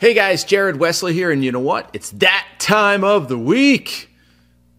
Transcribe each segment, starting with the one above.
Hey guys, Jared Wesley here, and you know what? It's that time of the week.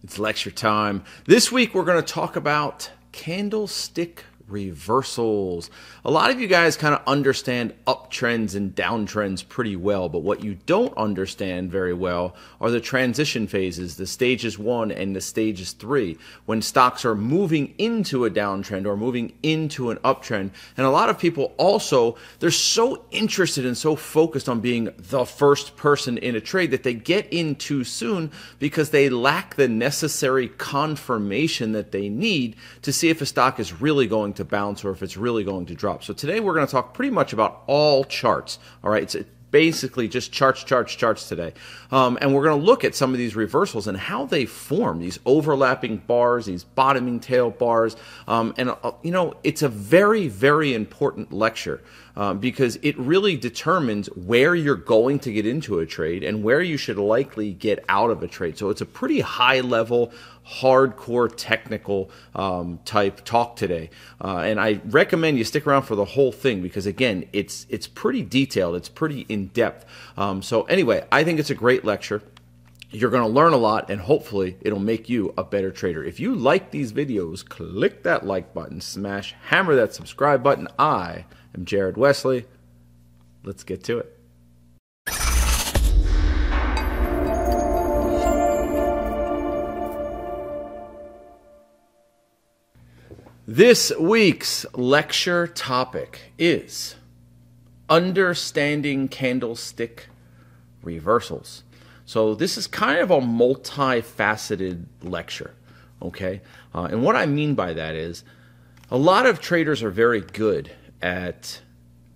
It's lecture time. This week we're going to talk about candlestick reversals. A lot of you guys kind of understand uptrends and downtrends pretty well, but what you don't understand very well are the transition phases, the stages one and the stages three, when stocks are moving into a downtrend or moving into an uptrend. And a lot of people also, they're so interested and so focused on being the first person in a trade that they get in too soon because they lack the necessary confirmation that they need to see if a stock is really going to bounce or if it's really going to drop drop. So today we're going to talk pretty much about all charts. All right, it's basically just charts, charts, charts today. Um, and we're going to look at some of these reversals and how they form these overlapping bars, these bottoming tail bars. Um, and, uh, you know, it's a very, very important lecture um, because it really determines where you're going to get into a trade and where you should likely get out of a trade. So it's a pretty high level, hardcore technical um, type talk today, uh, and I recommend you stick around for the whole thing because again, it's it's pretty detailed, it's pretty in depth. Um, so anyway, I think it's a great lecture. You're going to learn a lot, and hopefully, it'll make you a better trader. If you like these videos, click that like button, smash, hammer that subscribe button. I am Jared Wesley. Let's get to it. This week's lecture topic is understanding candlestick reversals. So, this is kind of a multifaceted lecture, okay? Uh, and what I mean by that is a lot of traders are very good at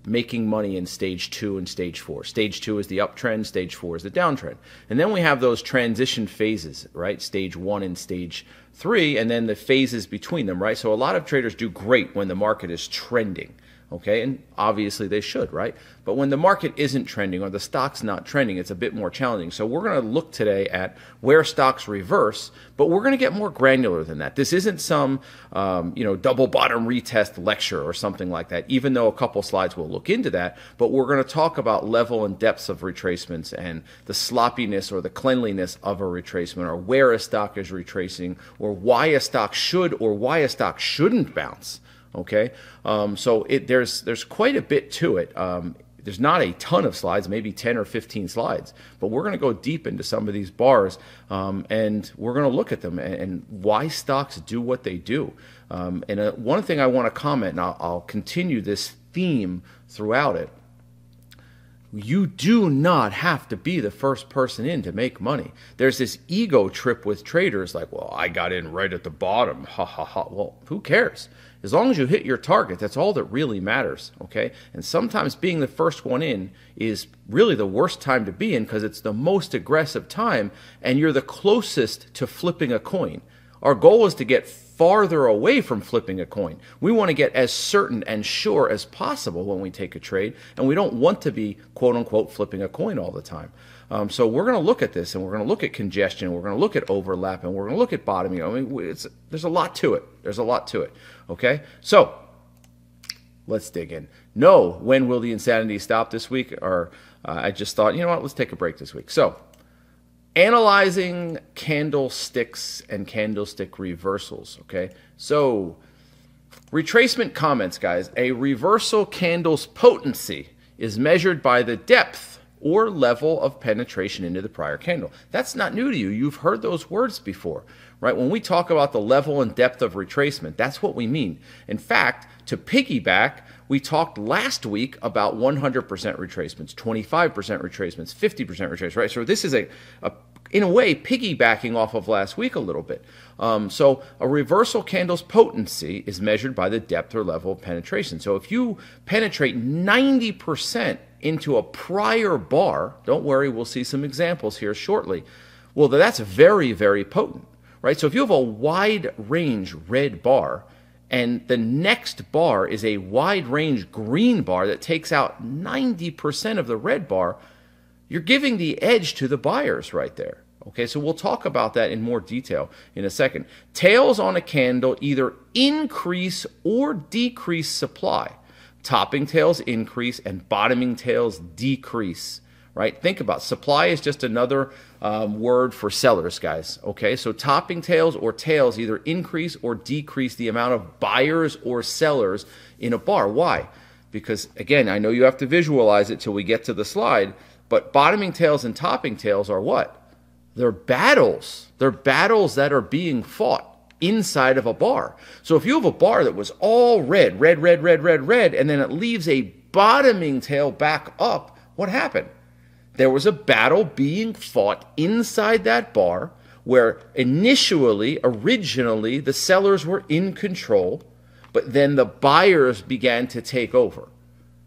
making money in stage two and stage four. Stage two is the uptrend, stage four is the downtrend. And then we have those transition phases, right? Stage one and stage three, and then the phases between them, right? So a lot of traders do great when the market is trending okay? And obviously they should, right? But when the market isn't trending or the stock's not trending, it's a bit more challenging. So we're going to look today at where stocks reverse, but we're going to get more granular than that. This isn't some, um, you know, double bottom retest lecture or something like that, even though a couple slides will look into that. But we're going to talk about level and depths of retracements and the sloppiness or the cleanliness of a retracement or where a stock is retracing or why a stock should or why a stock shouldn't bounce. Okay, um, so it, there's there's quite a bit to it. Um, there's not a ton of slides, maybe 10 or 15 slides, but we're going to go deep into some of these bars um, and we're going to look at them and, and, why stocks do what they do. Um, and uh, one thing I want to comment, and I'll, I'll continue this theme throughout it you do not have to be the first person in to make money. There's this ego trip with traders like, well, I got in right at the bottom. Ha ha ha. Well, who cares? As long as you hit your target, that's all that really matters, okay? And sometimes being the first one in is really the worst time to be in because it's the most aggressive time and you're the closest to flipping a coin. Our goal is to get farther away from flipping a coin. We want to get as certain and sure as possible when we take a trade, and we don't want to be quote unquote flipping a coin all the time. Um, so we're going to look at this, and we're going to look at congestion, we're going to look at overlap, and we're going to look at bottoming. I mean, there's a lot to it. There's a lot to it. Okay, so let's dig in. No, when will the insanity stop this week? Or uh, I just thought, you know what, let's take a break this week. So analyzing candlesticks and candlestick reversals. Okay, so retracement comments, guys. A reversal candle's potency is measured by the depth or level of penetration into the prior candle. That's not new to you. You've heard those words before, right? When we talk about the level and depth of retracement, that's what we mean. In fact, to piggyback, we talked last week about 100% retracements, 25% retracements, 50% retracements, right? So this is a, a in a way, piggybacking off of last week a little bit. Um, so a reversal candle's potency is measured by the depth or level of penetration. So if you penetrate 90% into a prior bar, don't worry, we'll see some examples here shortly. Well, that's very, very potent, right? So if you have a wide range red bar, and the next bar is a wide range green bar that takes out 90% of the red bar, you're giving the edge to the buyers right there. Okay, so we'll talk about that in more detail in a second. Tails on a candle either increase or decrease supply. Topping tails increase and bottoming tails decrease right? Think about supply is just another um, word for sellers, guys. Okay, so topping tails or tails either increase or decrease the amount of buyers or sellers in a bar. Why? Because again, I know you have to visualize it till we get to the slide, but bottoming tails and topping tails are what? They're battles. They're battles that are being fought inside of a bar. So if you have a bar that was all red, red, red, red, red, red, and then it leaves a bottoming tail back up, what happened? There was a battle being fought inside that bar where initially, originally, the sellers were in control, but then the buyers began to take over.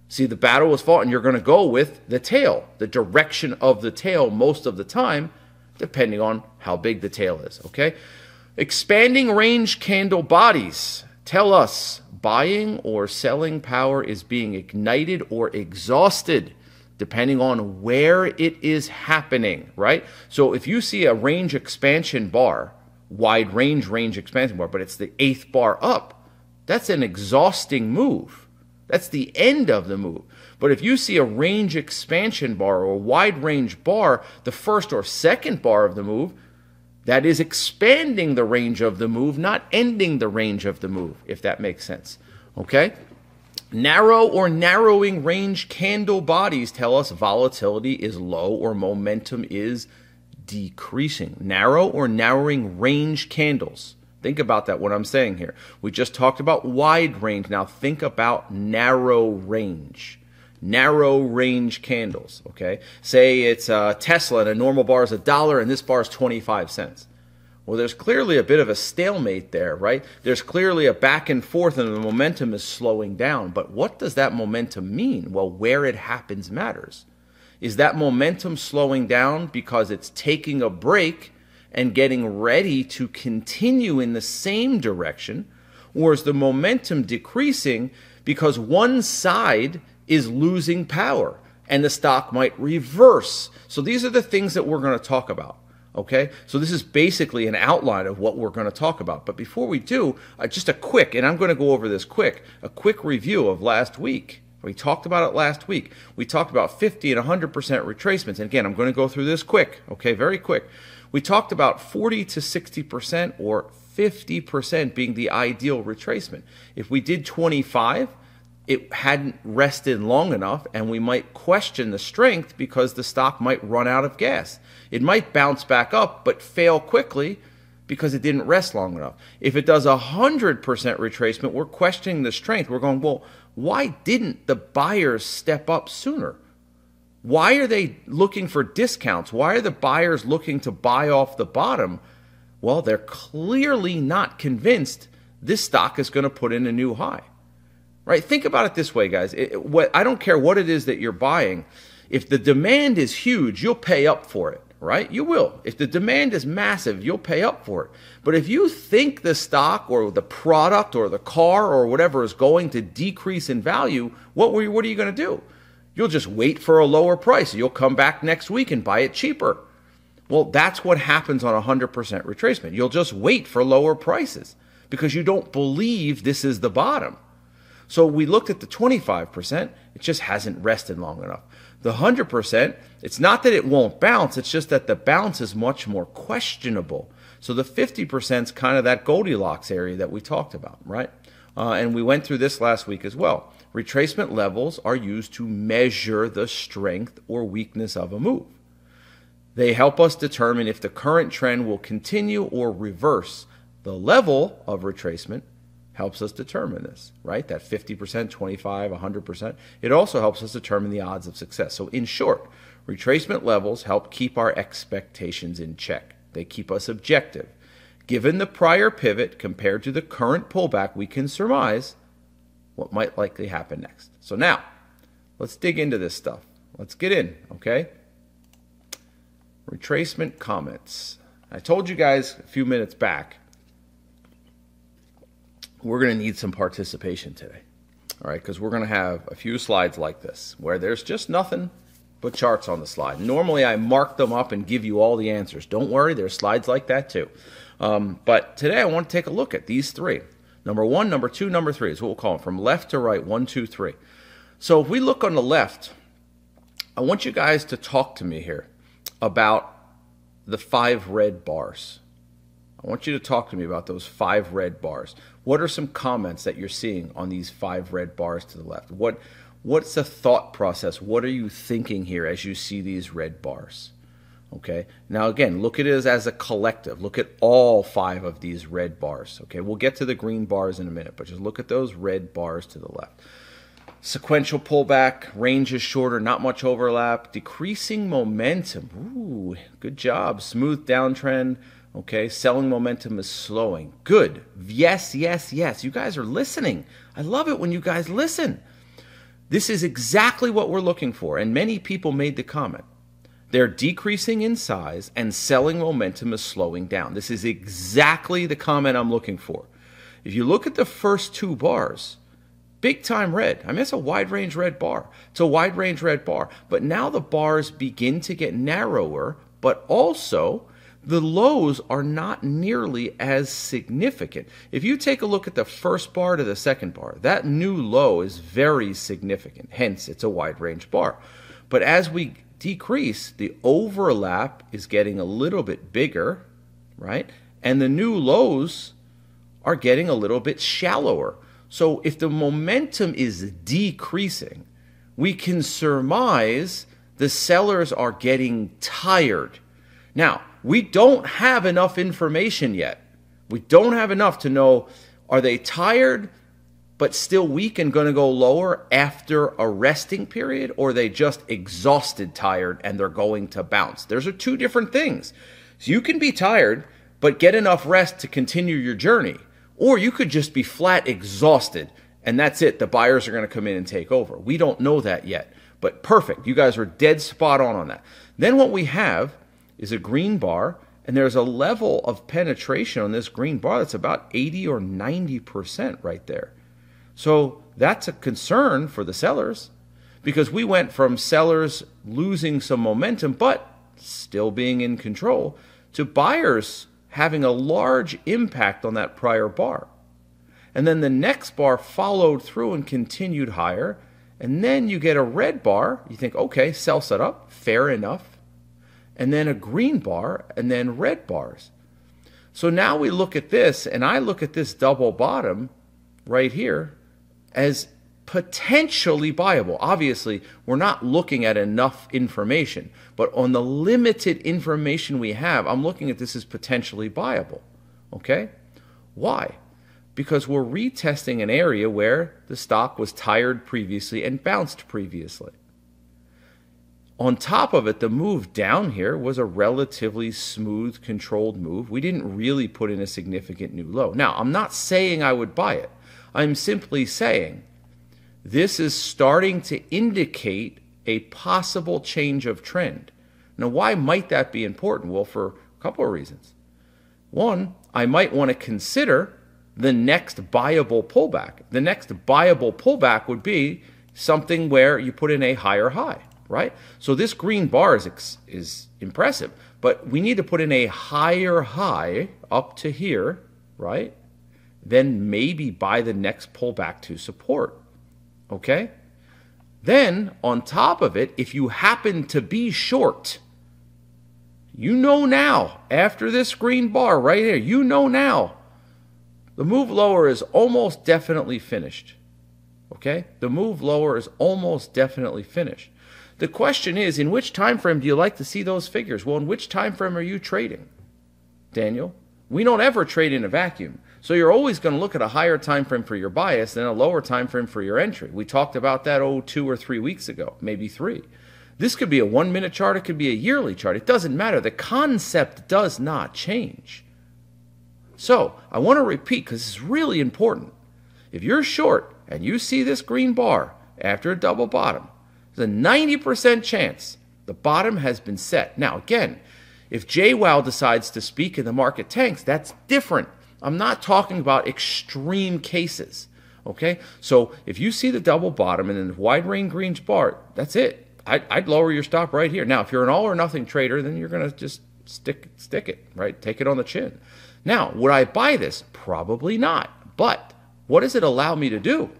See, the battle was fought, and you're going to go with the tail, the direction of the tail most of the time, depending on how big the tail is. Okay? Expanding range candle bodies tell us buying or selling power is being ignited or exhausted depending on where it is happening, right? So if you see a range expansion bar, wide range range expansion bar, but it's the eighth bar up, that's an exhausting move. That's the end of the move. But if you see a range expansion bar or a wide range bar, the first or second bar of the move, that is expanding the range of the move, not ending the range of the move, if that makes sense. Okay? Narrow or narrowing range candle bodies tell us volatility is low or momentum is decreasing. Narrow or narrowing range candles. Think about that, what I'm saying here. We just talked about wide range. Now think about narrow range. Narrow range candles, okay? Say it's uh, Tesla and a normal bar is a dollar and this bar is 25 cents. Well, there's clearly a bit of a stalemate there, right? There's clearly a back and forth, and the momentum is slowing down. But what does that momentum mean? Well, where it happens matters. Is that momentum slowing down because it's taking a break and getting ready to continue in the same direction? Or is the momentum decreasing because one side is losing power and the stock might reverse? So these are the things that we're going to talk about. Okay, so this is basically an outline of what we're going to talk about. But before we do, uh, just a quick, and I'm going to go over this quick, a quick review of last week. We talked about it last week. We talked about 50 and 100% retracements. And again, I'm going to go through this quick, okay, very quick. We talked about 40 to 60% or 50% being the ideal retracement. If we did 25, it hadn't rested long enough and we might question the strength because the stock might run out of gas. It might bounce back up but fail quickly because it didn't rest long enough. If it does a 100% retracement, we're questioning the strength. We're going, well, why didn't the buyers step up sooner? Why are they looking for discounts? Why are the buyers looking to buy off the bottom? Well, they're clearly not convinced this stock is going to put in a new high right? Think about it this way, guys. It, what, I don't care what it is that you're buying. If the demand is huge, you'll pay up for it, right? You will. If the demand is massive, you'll pay up for it. But if you think the stock or the product or the car or whatever is going to decrease in value, what, were you, what are you going to do? You'll just wait for a lower price. You'll come back next week and buy it cheaper. Well, that's what happens on a 100% retracement. You'll just wait for lower prices because you don't believe this is the bottom. So we looked at the 25%, it just hasn't rested long enough. The 100%, it's not that it won't bounce, it's just that the bounce is much more questionable. So the 50% is kind of that Goldilocks area that we talked about, right? Uh, and we went through this last week as well. Retracement levels are used to measure the strength or weakness of a move. They help us determine if the current trend will continue or reverse. The level of retracement helps us determine this, right? That 50%, 25, 100%. It also helps us determine the odds of success. So in short, retracement levels help keep our expectations in check. They keep us objective. Given the prior pivot compared to the current pullback, we can surmise what might likely happen next. So now, let's dig into this stuff. Let's get in, okay? Retracement comments. I told you guys a few minutes back we're going to need some participation today. All right, because we're going to have a few slides like this where there's just nothing but charts on the slide. Normally, I mark them up and give you all the answers. Don't worry, there's slides like that too. Um, but today, I want to take a look at these three. Number one, number two, number three is what we'll call them from left to right one, two, three. So if we look on the left, I want you guys to talk to me here about the five red bars. I want you to talk to me about those five red bars. What are some comments that you're seeing on these five red bars to the left? What what's the thought process? What are you thinking here as you see these red bars? Okay. Now again, look at it as a collective. Look at all five of these red bars. Okay. We'll get to the green bars in a minute, but just look at those red bars to the left. Sequential pullback, range is shorter, not much overlap, decreasing momentum. Ooh, good job. Smooth downtrend. Okay, selling momentum is slowing. Good. Yes, yes, yes. You guys are listening. I love it when you guys listen. This is exactly what we're looking for, and many people made the comment. They're decreasing in size and selling momentum is slowing down. This is exactly the comment I'm looking for. If you look at the first two bars, big time red. I mean, it's a wide range red bar. It's a wide range red bar. But now the bars begin to get narrower, but also the lows are not nearly as significant. If you take a look at the first bar to the second bar, that new low is very significant. Hence, it's a wide range bar. But as we decrease, the overlap is getting a little bit bigger, right? And the new lows are getting a little bit shallower. So if the momentum is decreasing, we can surmise the sellers are getting tired. Now, we don't have enough information yet. We don't have enough to know are they tired but still weak and going to go lower after a resting period or they just exhausted tired and they're going to bounce. Those are two different things. So you can be tired but get enough rest to continue your journey. Or you could just be flat exhausted and that's it. The buyers are going to come in and take over. We don't know that yet. But perfect. You guys are dead spot on on that. Then what we have is a green bar and there's a level of penetration on this green bar that's about 80 or 90% right there. So that's a concern for the sellers because we went from sellers losing some momentum but still being in control to buyers having a large impact on that prior bar. And then the next bar followed through and continued higher. And then you get a red bar. You think, okay, sell set up, fair enough. And then a green bar, and then red bars. So now we look at this, and I look at this double bottom right here as potentially buyable. Obviously, we're not looking at enough information, but on the limited information we have, I'm looking at this as potentially buyable. Okay? Why? Because we're retesting an area where the stock was tired previously and bounced previously. On top of it, the move down here was a relatively smooth, controlled move. We didn't really put in a significant new low. Now, I'm not saying I would buy it. I'm simply saying this is starting to indicate a possible change of trend. Now, why might that be important? Well, for a couple of reasons. One, I might want to consider the next buyable pullback. The next buyable pullback would be something where you put in a higher high, right? So this green bar is, is impressive, but we need to put in a higher high up to here, right? then maybe buy the next pullback to support. Okay? Then, on top of it, if you happen to be short, you know now, after this green bar right here, you know now the move lower is almost definitely finished. Okay? The move lower is almost definitely finished. The question is, in which time frame do you like to see those figures? Well, in which time frame are you trading? Daniel, we don't ever trade in a vacuum. So you're always going to look at a higher time frame for your bias than a lower time frame for your entry. We talked about that oh two or three weeks ago, maybe three. This could be a one minute chart, it could be a yearly chart. It doesn't matter. The concept does not change. So I want to repeat because it's really important. If you're short and you see this green bar after a double bottom, a 90% chance the bottom has been set. Now, again, if JPow decides to speak and the market tanks, that's different. I'm not talking about extreme cases. Okay? So if you see the double bottom and then the wide range greens bar, that's it. I'd, I'd, lower your stop right here. Now, if you're an all or nothing trader, then you're going to just stick stick it, right? Take it on the chin. Now, would I buy this? Probably not. But what does it allow me to do?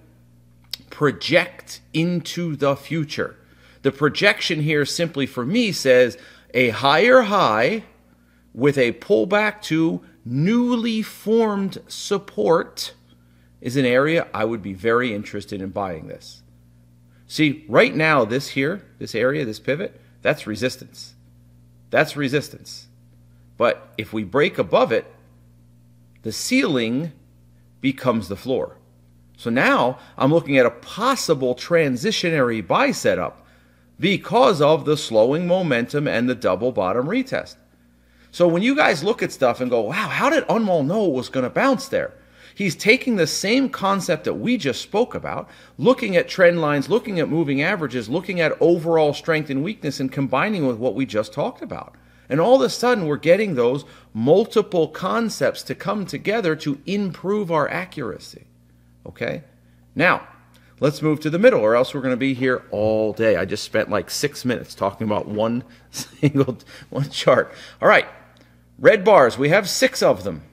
Project into the future. The projection here simply for me says a higher high with a pullback to newly formed support is an area I would be very interested in buying this. See, right now, this here, this area, this pivot, that's resistance. That's resistance. But if we break above it, the ceiling becomes the floor. So now I'm looking at a possible transitionary buy setup because of the slowing momentum and the double bottom retest. So when you guys look at stuff and go, wow, how did Anmol know it was going to bounce there? He's taking the same concept that we just spoke about, looking at trend lines, looking at moving averages, looking at overall strength and weakness, and combining with what we just talked about. And all of a sudden, we're getting those multiple concepts to come together to improve our accuracy. Okay? Now, let's move to the middle, or else we're going to be here all day. I just spent like six minutes talking about one single one chart. All right, red bars. We have six of them.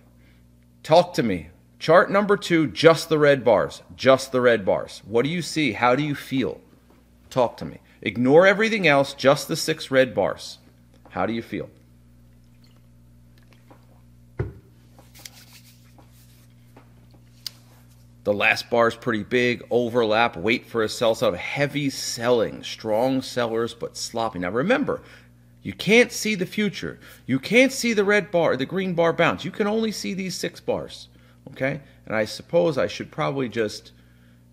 Talk to me. Chart number two, just the red bars. Just the red bars. What do you see? How do you feel? Talk to me. Ignore everything else, just the six red bars. How do you feel? The last bar is pretty big. Overlap. Wait for a sell side. Heavy selling. Strong sellers, but sloppy. Now remember, you can't see the future. You can't see the red bar, the green bar bounce. You can only see these six bars. Okay? And I suppose I should probably just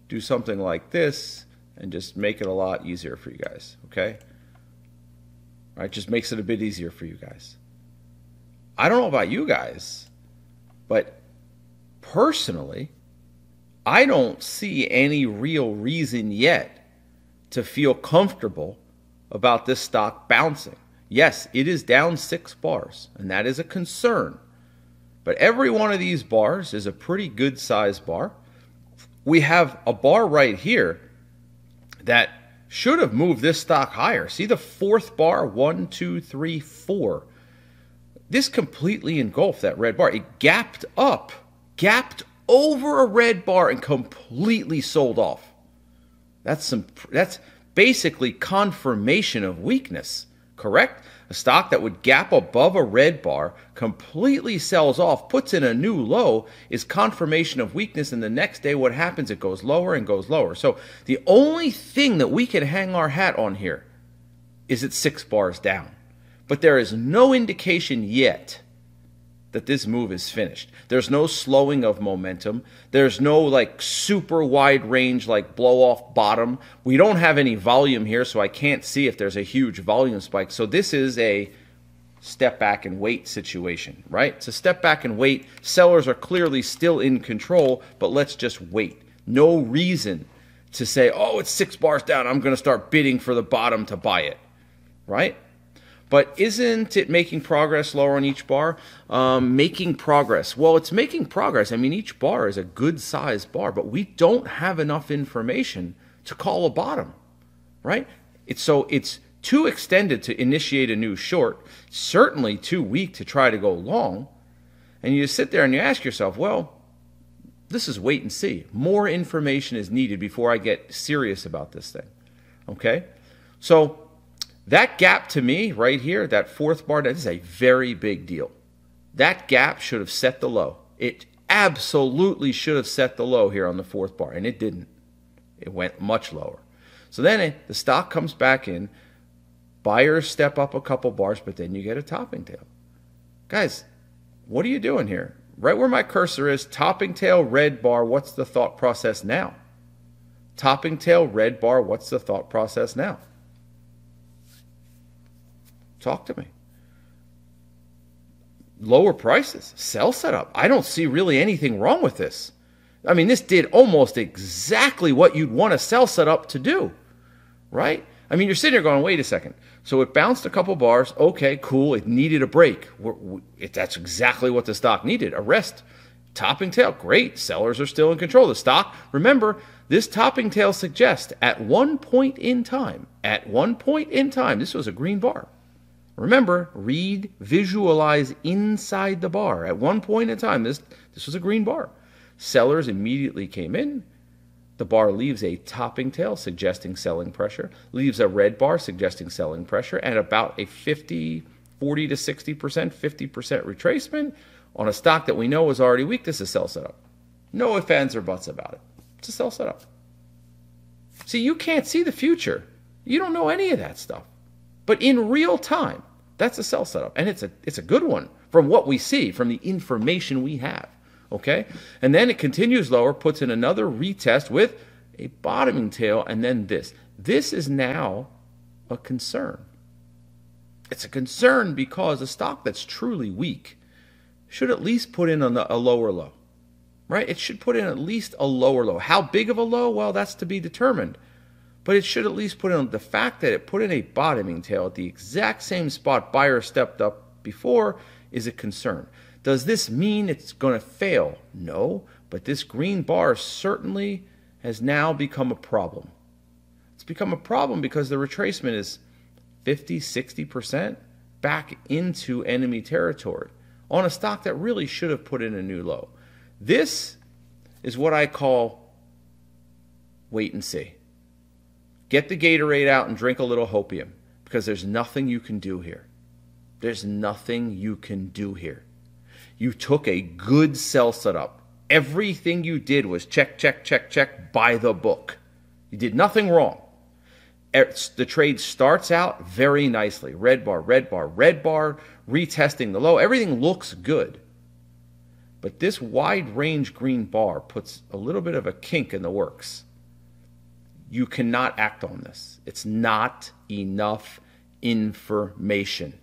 do something like this and just make it a lot easier for you guys. Okay? All right? Just makes it a bit easier for you guys. I don't know about you guys, but personally, I don't see any real reason yet to feel comfortable about this stock bouncing. Yes, it is down six bars, and that is a concern. But every one of these bars is a pretty good size bar. We have a bar right here that should have moved this stock higher. See the fourth bar? One, two, three, four. This completely engulfed that red bar. It gapped up, gapped over a red bar and completely sold off. That's some that's basically confirmation of weakness, correct? A stock that would gap above a red bar, completely sells off, puts in a new low, is confirmation of weakness. And the next day, what happens? It goes lower and goes lower. So the only thing that we can hang our hat on here is it's six bars down. But there is no indication yet that this move is finished. There's no slowing of momentum. There's no like super wide range like blow off bottom. We don't have any volume here, so I can't see if there's a huge volume spike. So this is a step back and wait situation, right? It's a step back and wait. Sellers are clearly still in control, but let's just wait. No reason to say, oh, it's six bars down. I'm going to start bidding for the bottom to buy it, right? But isn't it making progress lower on each bar? Um, making progress. Well, it's making progress. I mean, each bar is a good sized bar, but we don't have enough information to call a bottom, right? It's so it's too extended to initiate a new short, certainly too weak to try to go long. And you sit there and you ask yourself, well, this is wait and see. More information is needed before I get serious about this thing. Okay? So that gap to me right here, that fourth bar, that is a very big deal. That gap should have set the low. It absolutely should have set the low here on the fourth bar, and it didn't. It went much lower. So then it, the stock comes back in. Buyers step up a couple bars, but then you get a topping tail. Guys, what are you doing here? Right where my cursor is, topping tail, red bar, what's the thought process now? Topping tail, red bar, what's the thought process now? Talk to me. Lower prices, sell setup. I don't see really anything wrong with this. I mean, this did almost exactly what you'd want a sell setup to do, right? I mean, you're sitting here going, wait a second. So it bounced a couple bars. Okay, cool. It needed a break. that's exactly what the stock needed a rest. Topping tail, great. Sellers are still in control. The stock, remember, this topping tail suggests at one point in time, at one point in time, this was a green bar. Remember, read, visualize inside the bar. At one point in time, this, this was a green bar. Sellers immediately came in. The bar leaves a topping tail suggesting selling pressure, leaves a red bar suggesting selling pressure, and about a 50, 40 to 60%, 50% retracement on a stock that we know is already weak. This is a sell setup. No ifs, ands, or buts about it. It's a sell setup. See, you can't see the future. You don't know any of that stuff. But in real time, that's a sell setup. And it's a it's a good one from what we see, from the information we have. Okay? And then it continues lower, puts in another retest with a bottoming tail, and then this. This is now a concern. It's a concern because a stock that's truly weak should at least put in a, a lower low right? It should put in at least a lower low. How big of a low? Well, that's to be determined. But it should at least put in the fact that it put in a bottoming tail at the exact same spot buyer stepped up before is a concern. Does this mean it's going to fail? No, but this green bar certainly has now become a problem. It's become a problem because the retracement is 50, 60% back into enemy territory on a stock that really should have put in a new low. This is what I call wait and see. Get the Gatorade out and drink a little hopium because there's nothing you can do here. There's nothing you can do here. You took a good sell setup. Everything you did was check, check, check, check by the book. You did nothing wrong. Er, the trade starts out very nicely. Red bar, red bar, red bar, retesting the low. Everything looks good. But this wide range green bar puts a little bit of a kink in the works. You cannot act on this. It's not enough information.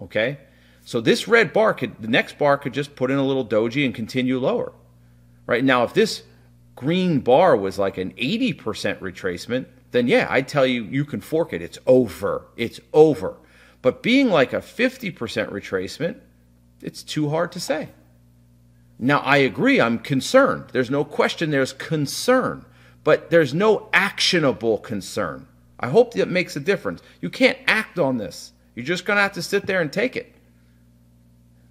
Okay? So this red bar could, the next bar could just put in a little doji and continue lower. Right now, if this green bar was like an 80% retracement, then yeah, I'd tell you, you can fork it. It's over. It's over. But being like a 50% retracement, it's too hard to say. Now, I agree, I'm concerned. There's no question there's concern, but there's no actionable concern. I hope that makes a difference. You can't act on this. You're just going to have to sit there and take it.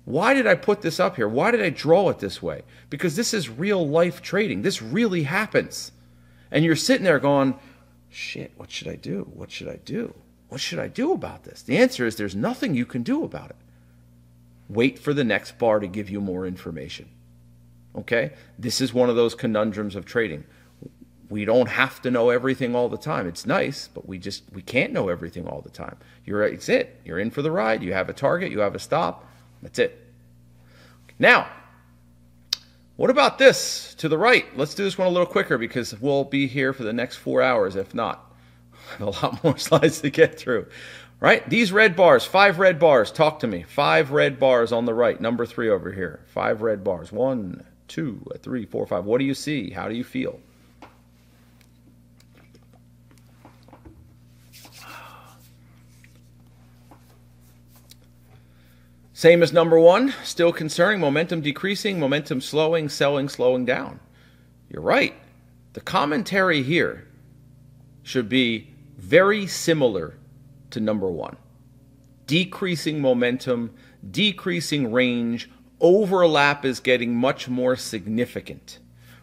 Why did I put this up here? Why did I draw it this way? Because this is real life trading. This really happens. And you're sitting there going, shit, what should I do? What should I do? What should I do about this? The answer is there's nothing you can do about it. Wait for the next bar to give you more information. Okay? This is one of those conundrums of trading. We don't have to know everything all the time. It's nice, but we just we can't know everything all the time. You're it's it. You're in for the ride. You have a target, you have a stop. That's it. Now, what about this to the right? Let's do this one a little quicker because we'll be here for the next 4 hours if not. a lot more slides to get through. Right? These red bars, five red bars, talk to me. Five red bars on the right, number 3 over here. Five red bars. One, two, three, four, five. What do you see? How do you feel? Same as number one, still concerning, momentum decreasing, momentum slowing, selling, slowing down. You're right. The commentary here should be very similar to number one. Decreasing momentum, decreasing range, overlap is getting much more significant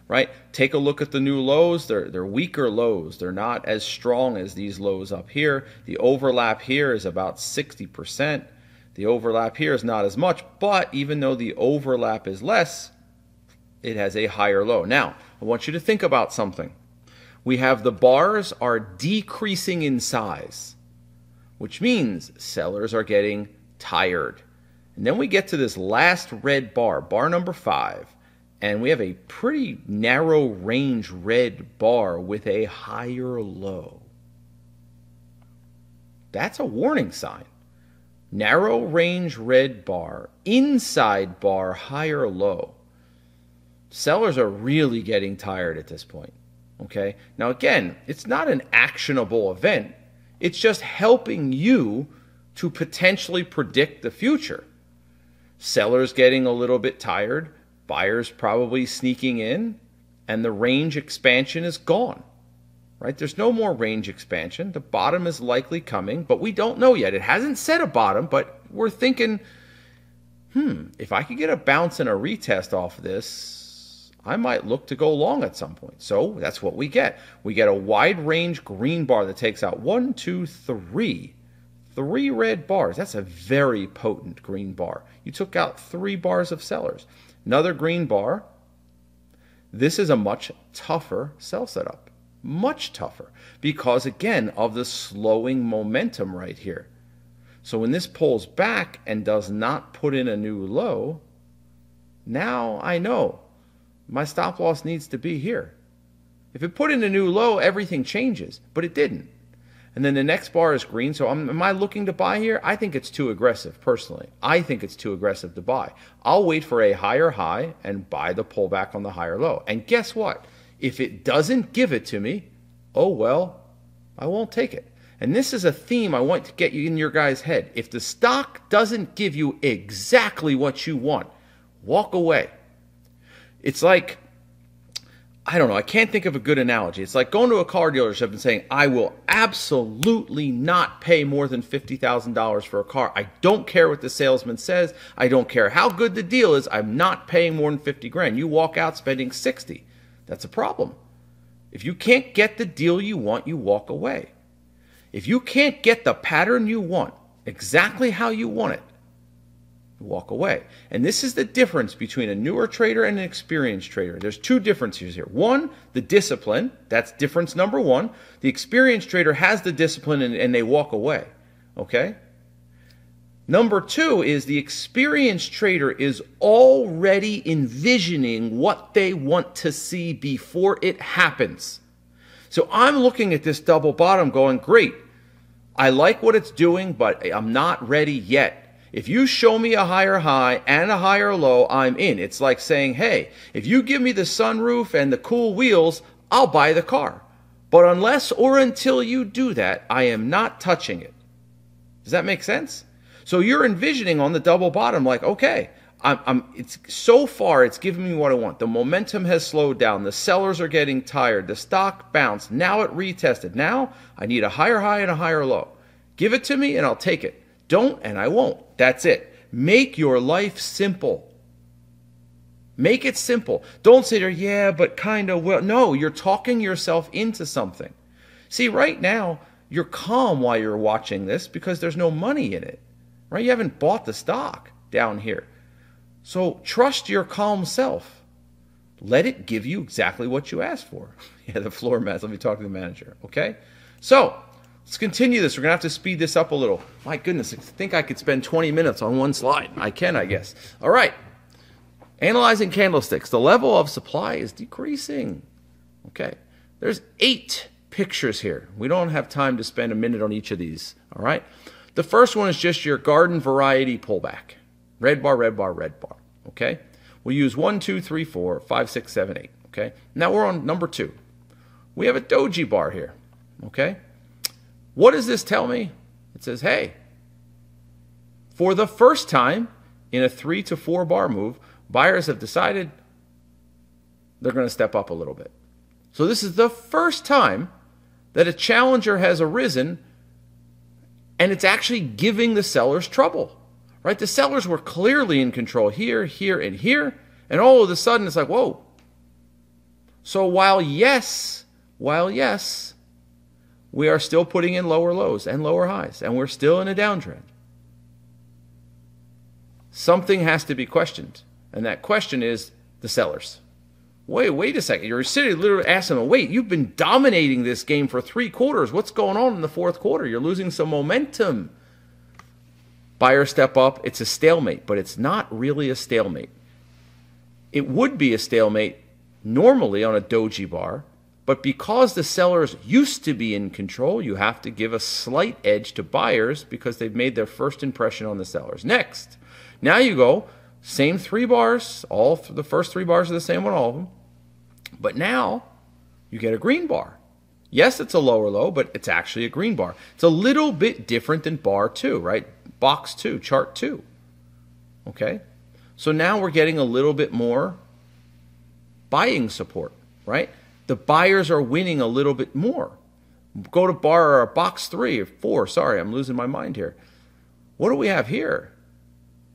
right take a look at the new lows they're they're weaker lows they're not as strong as these lows up here the overlap here is about 60% the overlap here is not as much but even though the overlap is less it has a higher low now i want you to think about something we have the bars are decreasing in size which means sellers are getting tired and then we get to this last red bar, bar number five, and we have a pretty narrow range red bar with a higher low. That's a warning sign. Narrow range red bar, inside bar, higher low. Sellers are really getting tired at this point. Okay? Now, again, it's not an actionable event, it's just helping you to potentially predict the future. Sellers getting a little bit tired, buyers probably sneaking in, and the range expansion is gone. Right? There's no more range expansion. The bottom is likely coming, but we don't know yet. It hasn't set a bottom, but we're thinking, hmm, if I could get a bounce and a retest off this, I might look to go long at some point. So that's what we get. We get a wide range green bar that takes out one, two, three, three red bars. That's a very potent green bar. You took out three bars of sellers. Another green bar. This is a much tougher sell setup. Much tougher because, again, of the slowing momentum right here. So when this pulls back and does not put in a new low, now I know my stop loss needs to be here. If it put in a new low, everything changes, but it didn't. And then the next bar is green. So I'm, am I looking to buy here? I think it's too aggressive, personally. I think it's too aggressive to buy. I'll wait for a higher high and buy the pullback on the higher low. And guess what? If it doesn't give it to me, oh well, I won't take it. And this is a theme I want to get you in your guy's head. If the stock doesn't give you exactly what you want, walk away. It's like, I don't know, I can't think of a good analogy. It's like going to a car dealership and saying, I will absolutely not pay more than $50,000 for a car. I don't care what the salesman says. I don't care how good the deal is. I'm not paying more than 50 grand. You walk out spending 60. That's a problem. If you can't get the deal you want, you walk away. If you can't get the pattern you want, exactly how you want it, you walk away. And this is the difference between a newer trader and an experienced trader. There's two differences here. One, the discipline. That's difference number one. The experienced trader has the discipline and, and they walk away. Okay? Number two is the experienced trader is already envisioning what they want to see before it happens. So I'm looking at this double bottom going, great. I like what it's doing, but I'm not ready yet. If you show me a higher high and a higher low, I'm in. It's like saying, hey, if you give me the sunroof and the cool wheels, I'll buy the car. But unless or until you do that, I am not touching it. Does that make sense? So you're envisioning on the double bottom, like, okay, I'm, I'm, it's so far it's giving me what I want. The momentum has slowed down. The sellers are getting tired. The stock bounced. Now it retested. Now I need a higher high and a higher low. Give it to me and I'll take it. Don't and I won't. That's it. Make your life simple. Make it simple. Don't say there, yeah, but kind of well. No, you're talking yourself into something. See, right now, you're calm while you're watching this because there's no money in it. Right? You haven't bought the stock down here. So trust your calm self. Let it give you exactly what you asked for. yeah, the floor mats. Let me talk to the manager. Okay? So Let's continue this. We're going to have to speed this up a little. My goodness, I think I could spend 20 minutes on one slide. I can, I guess. All right. Analyzing candlesticks. The level of supply is decreasing. Okay. There's eight pictures here. We don't have time to spend a minute on each of these. All right. The first one is just your garden variety pullback. Red bar, red bar, red bar. Okay. We'll use one, two, three, four, five, six, seven, eight. Okay. Now we're on number two. We have a doji bar here. Okay. What does this tell me? It says, hey, for the first time in a three to four bar move, buyers have decided they're going to step up a little bit. So this is the first time that a challenger has arisen and it's actually giving the sellers trouble. Right? The sellers were clearly in control here, here, and here, and all of a sudden it's like, whoa. So while yes, while yes, we are still putting in lower lows and lower highs, and we're still in a downtrend. Something has to be questioned, and that question is the sellers. Wait, wait a second. You're sitting literally asking them, wait, you've been dominating this game for three quarters. What's going on in the fourth quarter? You're losing some momentum. Buyer step up. It's a stalemate, but it's not really a stalemate. It would be a stalemate normally on a doji bar but because the sellers used to be in control, you have to give a slight edge to buyers because they've made their first impression on the sellers. Next, now you go, same three bars, all the first three bars are the same on all of them. But now you get a green bar. Yes, it's a lower low, but it's actually a green bar. It's a little bit different than bar two, right? Box two, chart two. Okay? So now we're getting a little bit more buying support, right? the buyers are winning a little bit more. Go to bar or box three or four. Sorry, I'm losing my mind here. What do we have here?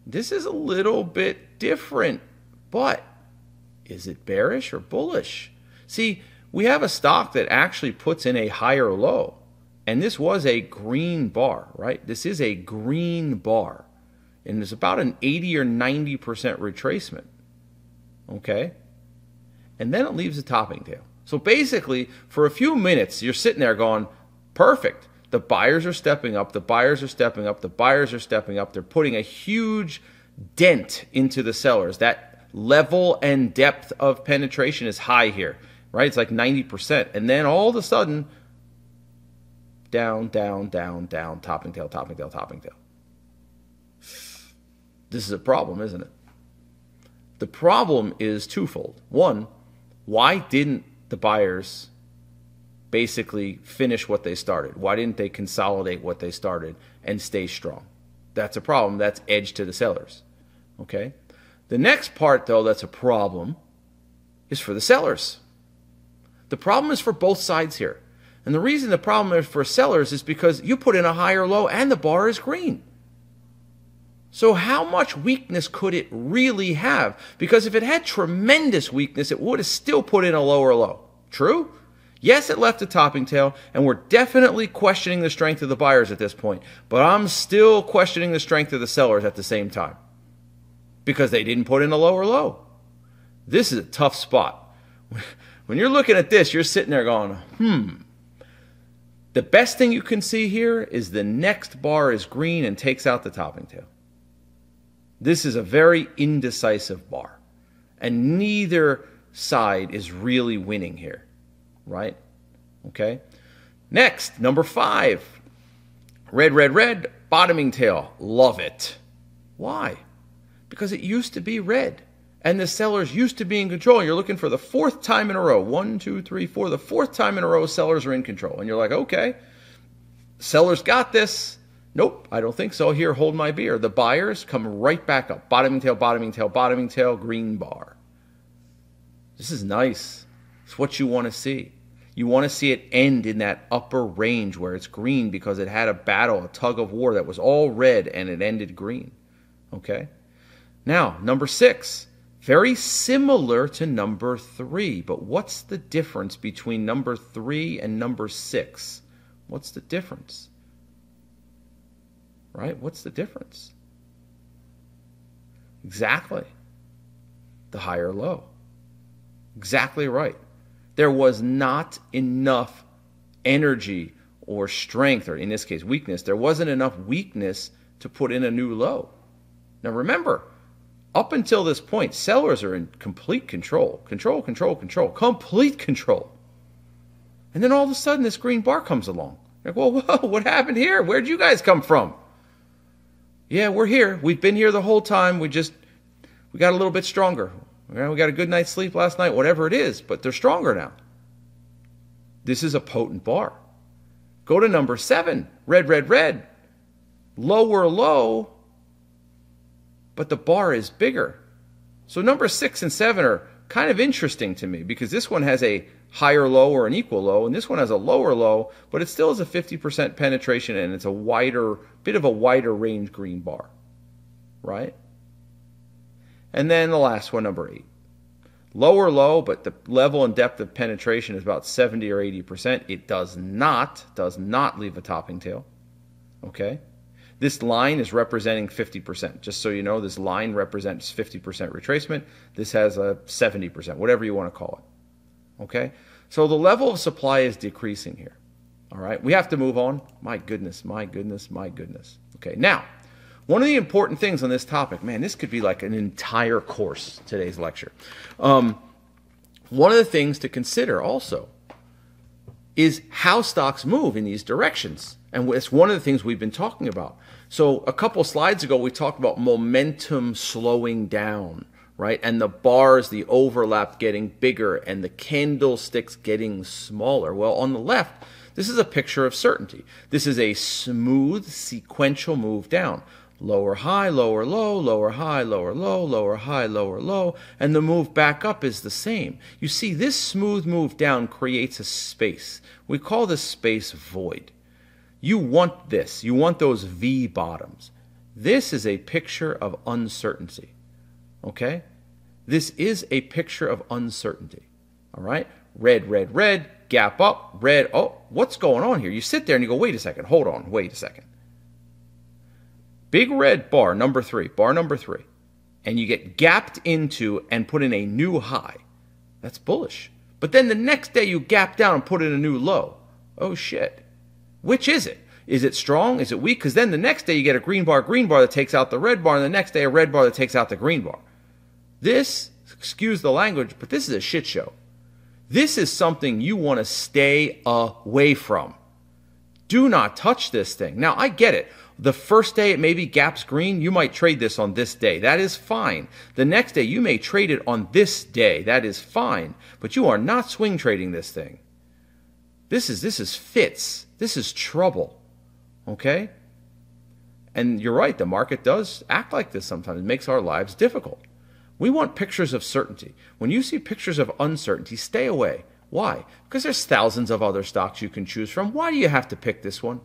This is a little bit different, but Is it bearish or bullish? See, we have a stock that actually puts in a higher low. And this was a green bar, right? This is a green bar. And it's about an 80 or 90% retracement. Okay? And then it leaves a topping tail. So basically, for a few minutes, you're sitting there going, perfect. The buyers are stepping up, the buyers are stepping up, the buyers are stepping up. They're putting a huge dent into the sellers. That level and depth of penetration is high here, right? It's like 90%. And then all of a sudden, down, down, down, down, topping tail, topping tail, topping tail. This is a problem, isn't it? The problem is twofold. One, why didn't the buyers basically finish what they started? Why didn't they consolidate what they started and stay strong? That's a problem. That's edge to the sellers. Okay? The next part, though, that's a problem is for the sellers. The problem is for both sides here. And the reason the problem is for sellers is because you put in a higher low and the bar is green. So, how much weakness could it really have? Because if it had tremendous weakness, it would have still put in a lower low. True? Yes, it left a topping tail, and we're definitely questioning the strength of the buyers at this point. But I'm still questioning the strength of the sellers at the same time because they didn't put in a lower low. This is a tough spot. When you're looking at this, you're sitting there going, hmm. The best thing you can see here is the next bar is green and takes out the topping tail. This is a very indecisive bar. And neither side is really winning here, right? Okay. Next, number five. Red, red, red, bottoming tail. Love it. Why? Because it used to be red. And the sellers used to be in control. And You're looking for the fourth time in a row. One, two, three, four. The fourth time in a row, sellers are in control. And you're like, okay, sellers got this. Nope, I don't think so. Here, hold my beer. The buyers come right back up. Bottoming tail, bottoming tail, bottoming tail, green bar. This is nice. It's what you want to see. You want to see it end in that upper range where it's green because it had a battle, a tug of war that was all red and it ended green. Okay? Now, number six. Very similar to number three, but what's the difference between number three and number six? What's the difference? right? What's the difference? Exactly. The higher low. Exactly right. There was not enough energy or strength, or in this case, weakness. There wasn't enough weakness to put in a new low. Now remember, up until this point, sellers are in complete control. Control, control, control, complete control. And then all of a sudden, this green bar comes along. Like, well, whoa, what happened here? Where'd you guys come from? Yeah, we're here. We've been here the whole time. We just we got a little bit stronger. We got a good night's sleep last night, whatever it is, but they're stronger now. This is a potent bar. Go to number seven. Red, red, red. Lower low, but the bar is bigger. So number six and seven are kind of interesting to me because this one has a higher low or an equal low, and this one has a lower low, but it still has a 50% penetration and it's a wider, bit of a wider range green bar, right? And then the last one, number eight. Lower low, but the level and depth of penetration is about 70 or 80%. It does not, does not leave a topping tail. Okay? This line is representing 50%. Just so you know, this line represents 50% retracement. This has a 70%, whatever you want to call it. Okay? So the level of supply is decreasing here. All right? We have to move on. My goodness, my goodness, my goodness. Okay, now, one of the important things on this topic, man, this could be like an entire course, today's lecture. Um, one of the things to consider also is how stocks move in these directions. And it's one of the things we've been talking about. So, a couple slides ago, we talked about momentum slowing down right? And the bars, the overlap getting bigger and the candlesticks getting smaller. Well, on the left, this is a picture of certainty. This is a smooth sequential move down. Lower high, lower low, lower high, lower low, lower high, lower low, and the move back up is the same. You see, this smooth move down creates a space. We call this space void. You want this. You want those V bottoms. This is a picture of uncertainty. Okay? This is a picture of uncertainty. All right? Red, red, red, gap up, red. Oh, what's going on here? You sit there and you go, wait a second, hold on, wait a second. Big red bar, number three, bar number three. And you get gapped into and put in a new high. That's bullish. But then the next day you gap down and put in a new low. Oh shit. Which is it? Is it strong? Is it weak? Because then the next day you get a green bar, green bar that takes out the red bar, and the next day a red bar that takes out the green bar. This, excuse the language, but this is a shit show. This is something you want to stay away from. Do not touch this thing. Now, I get it. The first day it maybe gaps green, you might trade this on this day. That is fine. The next day you may trade it on this day. That is fine. But you are not swing trading this thing. This is this is fits. This is trouble. Okay? And you're right, the market does act like this sometimes. It makes our lives difficult. We want pictures of certainty. When you see pictures of uncertainty, stay away. Why? Because there's thousands of other stocks you can choose from. Why do you have to pick this one?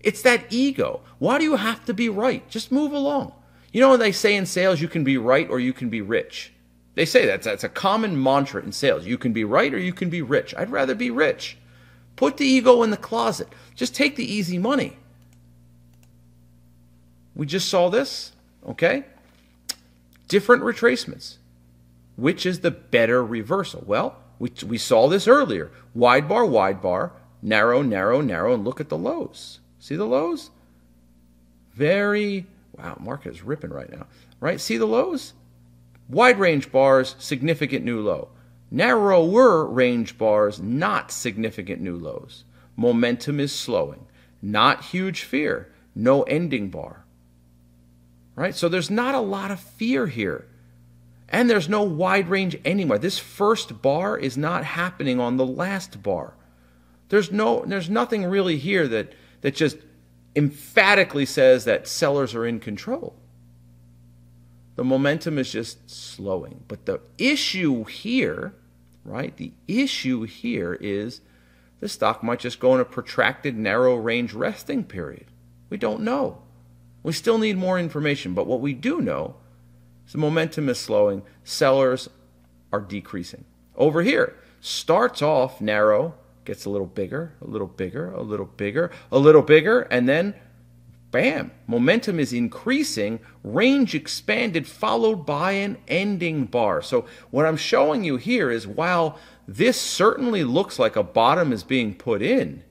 It's that ego. Why do you have to be right? Just move along. You know, they say in sales, you can be right or you can be rich. They say that. That's a common mantra in sales. You can be right or you can be rich. I'd rather be rich. Put the ego in the closet. Just take the easy money. We just saw this, okay? Different retracements. Which is the better reversal? Well, we, we saw this earlier. Wide bar, wide bar, narrow, narrow, narrow, and look at the lows. See the lows? Very, wow, market is ripping right now, right? See the lows? Wide range bars, significant new low. Narrower range bars, not significant new lows. Momentum is slowing. Not huge fear. No ending bar. Right? So there's not a lot of fear here. And there's no wide range anywhere. This first bar is not happening on the last bar. There's no there's nothing really here that that just emphatically says that sellers are in control. The momentum is just slowing. But the issue here, right? The issue here is the stock might just go in a protracted narrow range resting period. We don't know. We still need more information, but what we do know is the momentum is slowing, sellers are decreasing. Over here, starts off narrow, gets a little bigger, a little bigger, a little bigger, a little bigger, and then bam, momentum is increasing, range expanded, followed by an ending bar. So, what I'm showing you here is while this certainly looks like a bottom is being put in,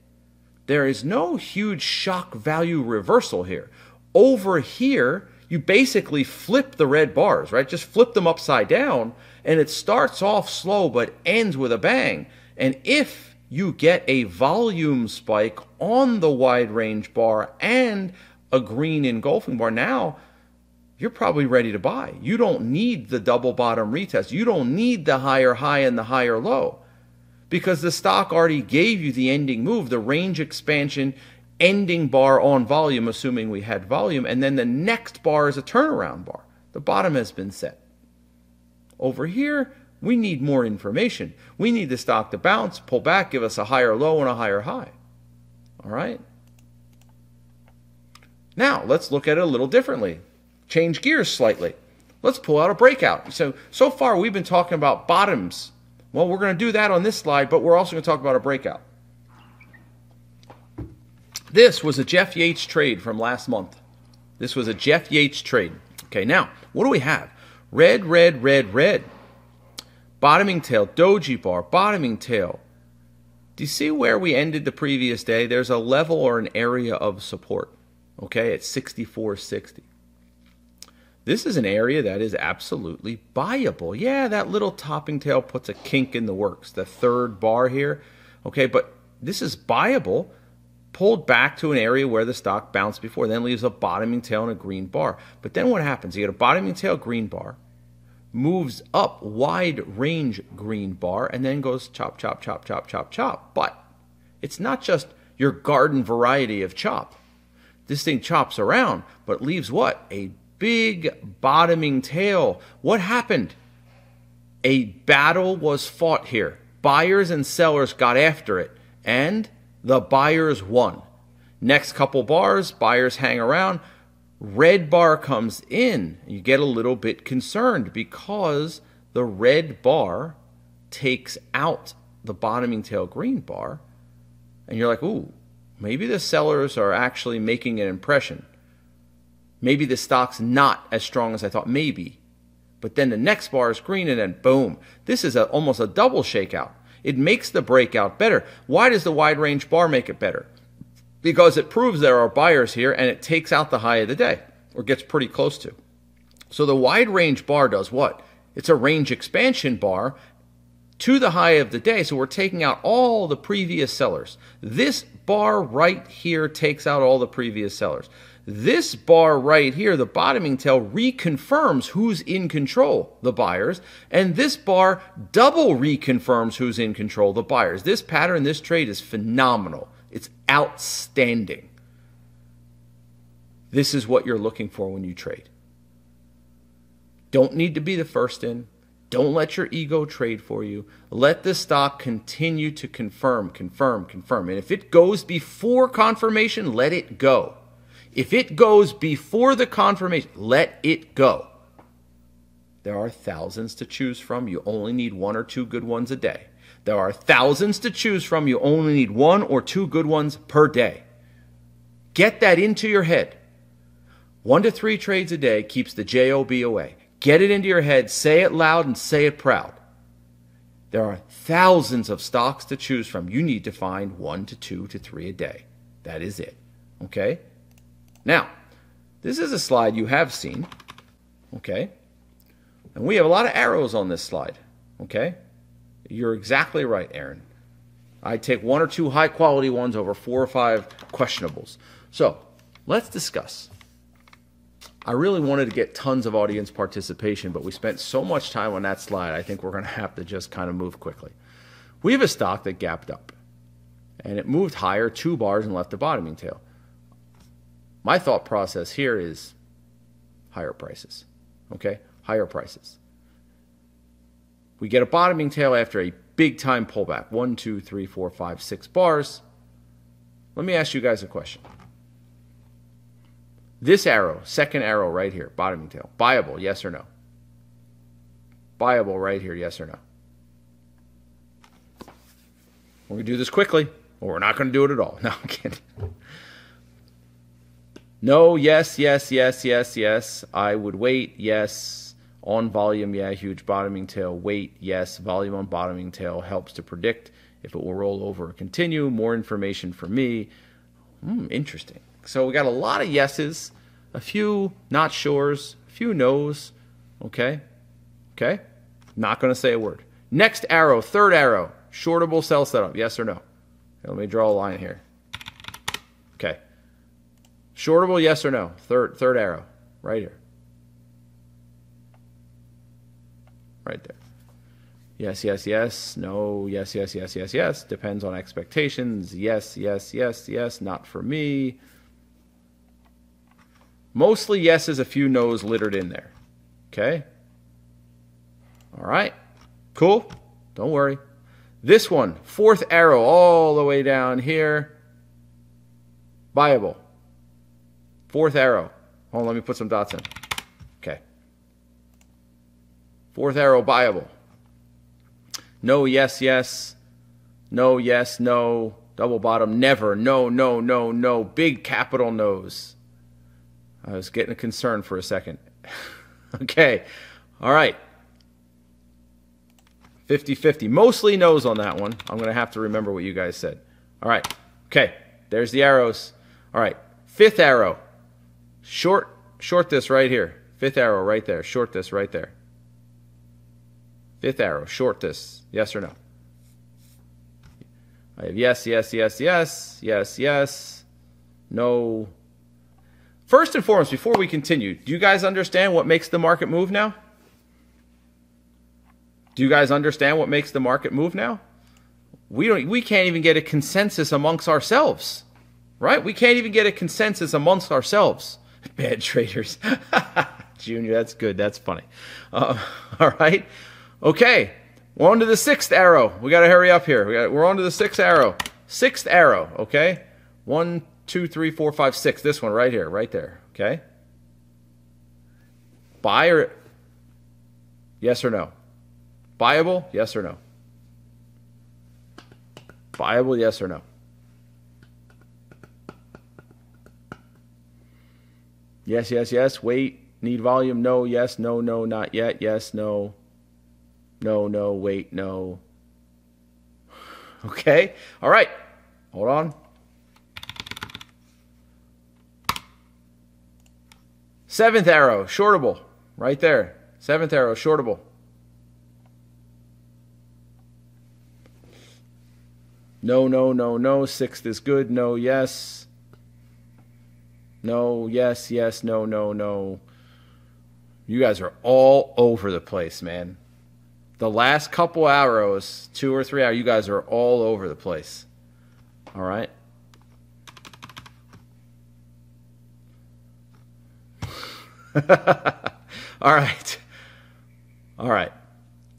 there is no huge shock value reversal here. Over here, you basically flip the red bars, right? Just flip them upside down, and it starts off slow but ends with a bang. And if you get a volume spike on the wide range bar and a green engulfing bar, now you're probably ready to buy. You don't need the double bottom retest. You don't need the higher high and the higher low because the stock already gave you the ending move, the range expansion ending bar on volume, assuming we had volume, and then the next bar is a turnaround bar. The bottom has been set. Over here, we need more information. We need the stock to bounce, pull back, give us a higher low and a higher high. All right? Now, let's look at it a little differently. Change gears slightly. Let's pull out a breakout. So, so far we've been talking about bottoms. Well, we're going to do that on this slide, but we're also going to talk about a breakout. This was a Jeff Yates trade from last month. This was a Jeff Yates trade. Okay, now, what do we have? Red, red, red, red. Bottoming tail, doji bar, bottoming tail. Do you see where we ended the previous day? There's a level or an area of support. Okay, at 64.60. This is an area that is absolutely buyable. Yeah, that little topping tail puts a kink in the works. The third bar here. Okay, but this is buyable pulled back to an area where the stock bounced before, then leaves a bottoming tail and a green bar. But then what happens? You get a bottoming tail green bar, moves up wide range green bar, and then goes chop, chop, chop, chop, chop, chop. But it's not just your garden variety of chop. This thing chops around, but leaves what? A big bottoming tail. What happened? A battle was fought here. Buyers and sellers got after it, and the buyers won. Next couple bars, buyers hang around. Red bar comes in. You get a little bit concerned because the red bar takes out the bottoming tail green bar, and you're like, ooh, maybe the sellers are actually making an impression. Maybe the stock's not as strong as I thought, maybe. But then the next bar is green, and then boom. This is a, almost a double shakeout. It makes the breakout better. Why does the wide range bar make it better? Because it proves there are buyers here and it takes out the high of the day or gets pretty close to. So the wide range bar does what? It's a range expansion bar to the high of the day. So we're taking out all the previous sellers. This bar right here takes out all the previous sellers. This bar right here, the bottoming tail, reconfirms who's in control, the buyers, and this bar double reconfirms who's in control, the buyers. This pattern, this trade is phenomenal. It's outstanding. This is what you're looking for when you trade. Don't need to be the first in. Don't let your ego trade for you. Let the stock continue to confirm, confirm, confirm. And if it goes before confirmation, let it go. If it goes before the confirmation, let it go. There are thousands to choose from. You only need one or two good ones a day. There are thousands to choose from. You only need one or two good ones per day. Get that into your head. One to three trades a day keeps the JOB away. Get it into your head, say it loud, and say it proud. There are thousands of stocks to choose from. You need to find one to two to three a day. That is it. Okay? Now, this is a slide you have seen, okay? And we have a lot of arrows on this slide, okay? You're exactly right, Aaron. I take one or two high quality ones over four or five questionables. So, let's discuss. I really wanted to get tons of audience participation, but we spent so much time on that slide, I think we're going to have to just kind of move quickly. We have a stock that gapped up, and it moved higher two bars and left a bottoming tail. My thought process here is higher prices. Okay? Higher prices. We get a bottoming tail after a big time pullback one, two, three, four, five, six bars. Let me ask you guys a question. This arrow, second arrow right here, bottoming tail, buyable, yes or no? Buyable right here, yes or no? We're going to do this quickly, or we're not going to do it at all. No, I'm kidding. No, yes, yes, yes, yes, yes. I would wait, yes. On volume, yeah, huge bottoming tail. Wait, yes. Volume on bottoming tail helps to predict if it will roll over or continue. More information for me. Hmm, interesting. So we got a lot of yeses, a few not sures, a few no's. Okay? Okay? Not going to say a word. Next arrow, third arrow, shortable sell setup. Yes or no? Let me draw a line here. Okay. Shortable, yes or no? Third, third arrow, right here. Right there. Yes, yes, yes. No, yes, yes, yes, yes, yes. Depends on expectations. Yes, yes, yes, yes. Not for me. Mostly yeses, a few no's littered in there. Okay? All right. Cool. Don't worry. This one, fourth arrow all the way down here. Buyable. Fourth arrow. Hold on, let me put some dots in. Fourth arrow, buyable. No, yes, yes. No, yes, no. Double bottom, never. No, no, no, no. Big capital no's. I was getting concerned for a second. okay. All right. 50 50. Mostly no's on that one. I'm going to have to remember what you guys said. All right. Okay. There's the arrows. All right. Fifth arrow. Short, short this right here. Fifth arrow right there. Short this right there. Fifth arrow. Short this. Yes or no? I have yes, yes, yes, yes, yes, yes, no. First and foremost, before we continue, do you guys understand what makes the market move now? Do you guys understand what makes the market move now? We don't we can't even get a consensus amongst ourselves. Right? We can't even get a consensus amongst ourselves. Bad traders. Junior, that's good. That's funny. Uh, all right. Okay. We're on to the sixth arrow. We got to hurry up here. We got, we're on to the sixth arrow. Sixth arrow. Okay. One, two, three, four, five, six. This one right here, right there. Okay. Buy or yes or no? Buyable, yes or no? Buyable, yes or no? Yes, yes, yes. Wait. Need volume? No, yes, no, no, not yet. Yes, no. No, no, wait, no. Okay. All right. Hold on. Seventh arrow, shortable. Right there. Seventh arrow, shortable. No, no, no, no. Sixth is good. No, yes. No, yes, yes, no, no, no. You guys are all over the place, man. The last couple arrows, two or three hours, you guys are all over the place. All right? all right. All right.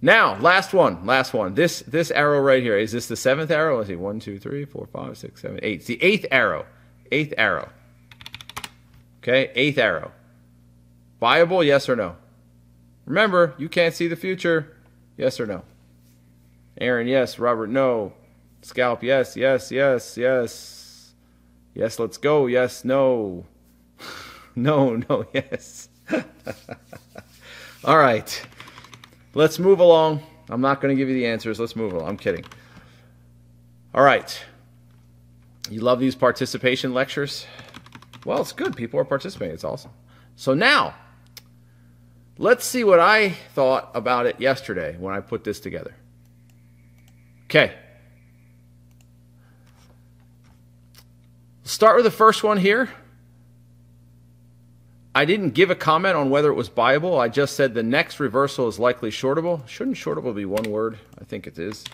Now, last one, last one. This this arrow right here is this the seventh arrow? Let's see, one, two, three, four, five, six, seven, eight. It's the eighth arrow. Eighth arrow. Okay, eighth arrow. Buyable, yes or no? Remember, you can't see the future. Yes or no? Aaron, yes. Robert, no. Scalp, yes, yes, yes, yes. Yes, let's go. Yes, no. no, no, yes. All right. Let's move along. I'm not going to give you the answers. Let's move along. I'm kidding. All right. You love these participation lectures? Well, it's good. People are participating. It's awesome. So now, let's see what I thought about it yesterday when I put this together. Okay. Start with the first one here. I didn't give a comment on whether it was buyable. I just said the next reversal is likely shortable. Shouldn't shortable be one word? I think it is.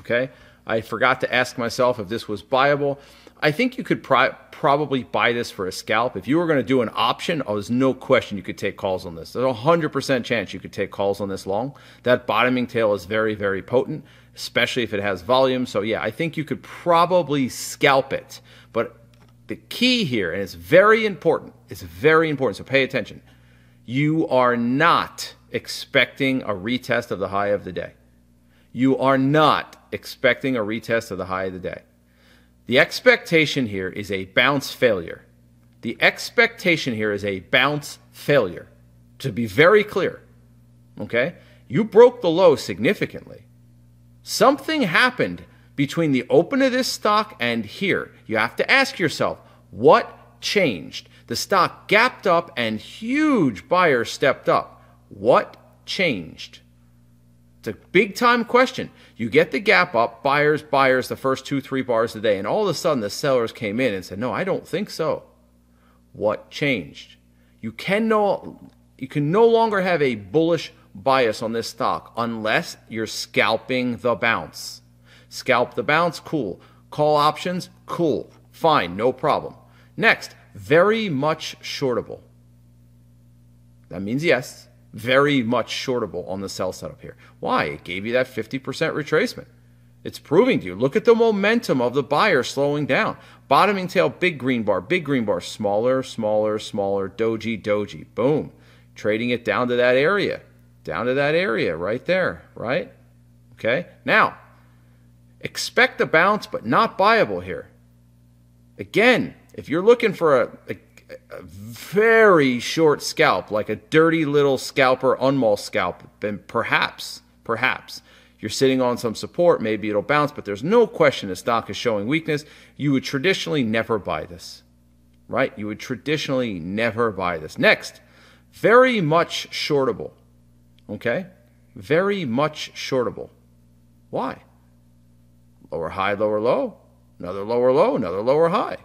Okay. I forgot to ask myself if this was buyable. I think you could pri- probably buy this for a scalp. If you were going to do an option, oh, there's no question you could take calls on this. There's a 100% chance you could take calls on this long. That bottoming tail is very, very potent, especially if it has volume. So, yeah, I think you could probably scalp it. But the key here, and it's very important, it's very important, so pay attention. You are not expecting a retest of the high of the day. You are not expecting a retest of the high of the day. The expectation here is a bounce failure. The expectation here is a bounce failure. To be very clear, okay? You broke the low significantly. Something happened between the open of this stock and here. You have to ask yourself, what changed? The stock gapped up and huge buyers stepped up. What changed? It's a big time question. You get the gap up, buyers, buyers, the first two, three bars a day, and all of a sudden the sellers came in and said, No, I don't think so. What changed? You can no, you can no longer have a bullish bias on this stock unless you're scalping the bounce. Scalp the bounce, cool. Call options, cool. Fine, no problem. Next, very much shortable. That means yes, very much shortable on the sell setup here. Why? It gave you that 50% retracement. It's proving to you. Look at the momentum of the buyer slowing down. Bottoming tail, big green bar, big green bar, smaller, smaller, smaller, doji, doji. Boom. Trading it down to that area. Down to that area right there, right? Okay. Now, Expect a bounce, but not buyable here. Again, if you're looking for a, a, a very short scalp, like a dirty little scalper, Anmol scalp, then perhaps, perhaps you're sitting on some support, maybe it'll bounce, but there's no question the stock is showing weakness. You would traditionally never buy this, right? You would traditionally never buy this. Next, very much shortable, okay? Very much shortable. Why? lower high, lower low, another lower low, another lower high,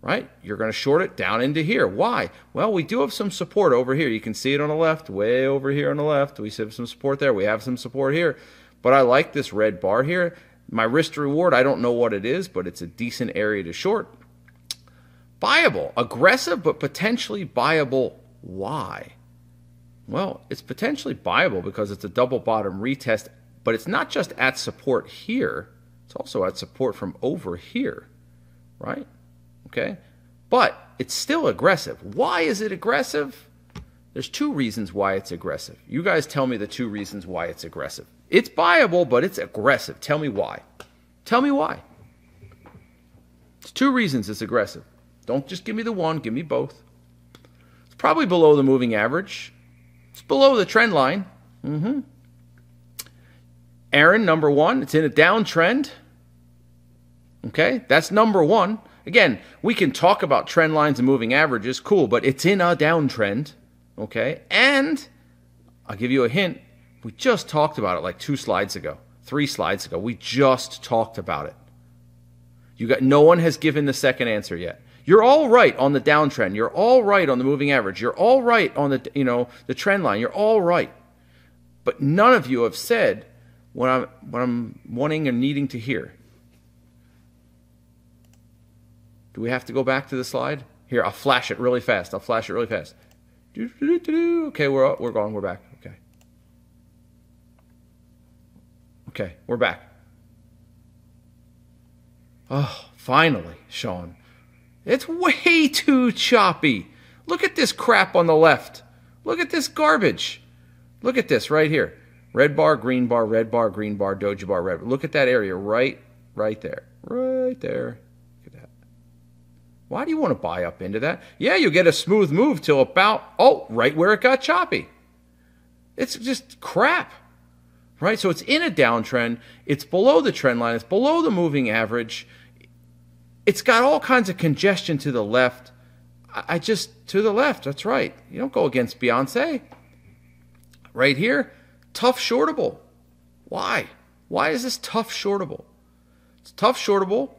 right? You're going to short it down into here. Why? Well, we do have some support over here. You can see it on the left, way over here on the left. We have some support there. We have some support here. But I like this red bar here. My risk reward, I don't know what it is, but it's a decent area to short. Buyable, aggressive, but potentially buyable. Why? Well, it's potentially buyable because it's a double bottom retest, but it's not just at support here. It's also at support from over here, right? Okay? But it's still aggressive. Why is it aggressive? There's two reasons why it's aggressive. You guys tell me the two reasons why it's aggressive. It's buyable, but it's aggressive. Tell me why. Tell me why. It's two reasons it's aggressive. Don't just give me the one, give me both. It's probably below the moving average. It's below the trend line. Mm-hmm. Aaron, number one, it's in a downtrend. Okay, that's number one. Again, we can talk about trend lines and moving averages, cool, but it's in a downtrend. Okay, and I'll give you a hint. We just talked about it like two slides ago, three slides ago. We just talked about it. You got no one has given the second answer yet. You're all right on the downtrend. You're all right on the moving average. You're all right on the you know the trend line. You're all right. But none of you have said what I'm what I'm wanting and needing to hear. Do we have to go back to the slide? Here, I'll flash it really fast. I'll flash it really fast. Okay, we're we're gone. We're back. Okay. Okay, we're back. Oh, finally, Sean. It's way too choppy. Look at this crap on the left. Look at this garbage. Look at this right here. Red bar, green bar, red bar, green bar, doji bar, red. Look at that area right, right there. Right there. Why do you want to buy up into that? Yeah, you get a smooth move till about, oh, right where it got choppy. It's just crap. Right? So it's in a downtrend. It's below the trend line. It's below the moving average. It's got all kinds of congestion to the left. I just, to the left, that's right. You don't go against Beyonce. Right here, tough shortable. Why? Why is this tough shortable? It's tough shortable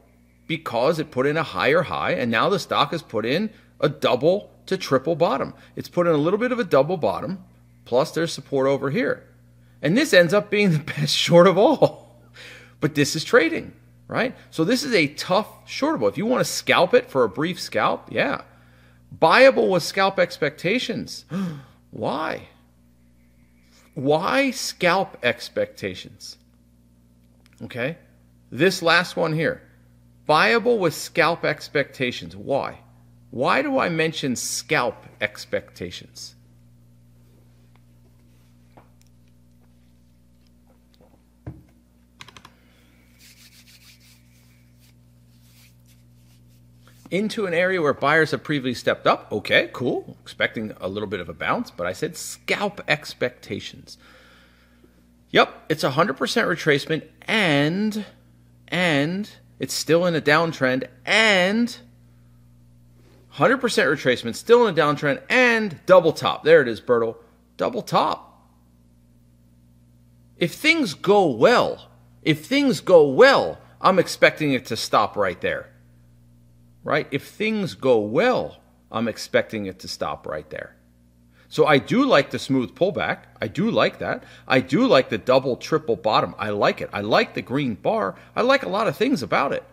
because it put in a higher high and now the stock has put in a double to triple bottom. It's put in a little bit of a double bottom, plus there's support over here. And this ends up being the best short of all. But this is trading right? So this is a tough shortable. If you want to scalp it for a brief scalp, yeah. Buyable with scalp expectations. Why? Why scalp expectations? Okay. This last one here. Buyable with scalp expectations. Why? Why do I mention scalp expectations? into an area where buyers have previously stepped up. Okay, cool. Expecting a little bit of a bounce, but I said scalp expectations. Yep, it's a 100% retracement and and it's still in a downtrend and 100% retracement, still in a downtrend and double top. There it is, Bertle. Double top. If things go well, if things go well, I'm expecting it to stop right there right? If things go well, I'm expecting it to stop right there. So I do like the smooth pullback. I do like that. I do like the double, triple bottom. I like it. I like the green bar. I like a lot of things about it.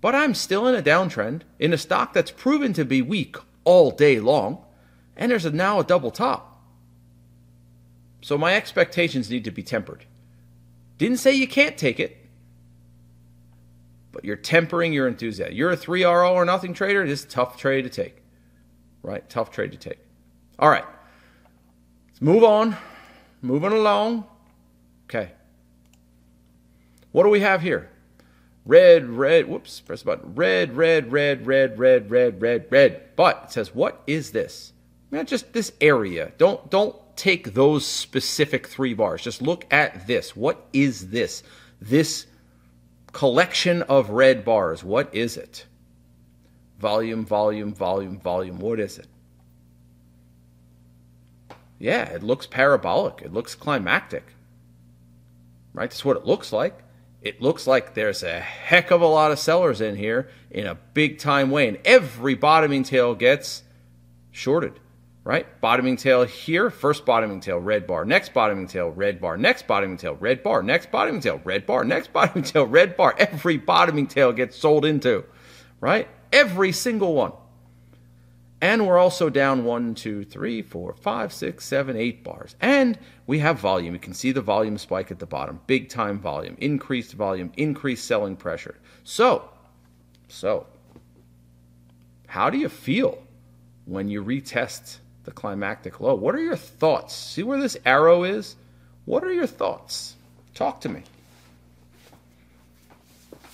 But I'm still in a downtrend in a stock that's proven to be weak all day long. And there's a, now a double top. So my expectations need to be tempered. Didn't say you can't take it but you're tempering your enthusiasm. You're a 3 RO or nothing trader, this is a tough trade to take. Right? Tough trade to take. All right. Let's move on. Moving along. Okay. What do we have here? Red, red, whoops, press the button. Red, red, red, red, red, red, red, red. But it says, what is this? Not just this area. Don't don't take those specific three bars. Just look at this. What is this? This collection of red bars. What is it? Volume, volume, volume, volume. What is it? Yeah, it looks parabolic. It looks climactic. Right? That's what it looks like. It looks like there's a heck of a lot of sellers in here in a big time way, and every bottoming tail gets shorted right? Bottoming tail here, first bottoming tail, red bar, next bottoming tail, red bar, next bottoming tail, red bar, next bottoming tail, red bar, next bottoming tail, red bar. Every bottoming tail gets sold into, right? Every single one. And we're also down one, two, three, four, five, six, seven, eight bars. And we have volume. You can see the volume spike at the bottom. Big time volume, increased volume, increased selling pressure. So, so, how do you feel when you retest the climactic low. What are your thoughts? See where this arrow is? What are your thoughts? Talk to me.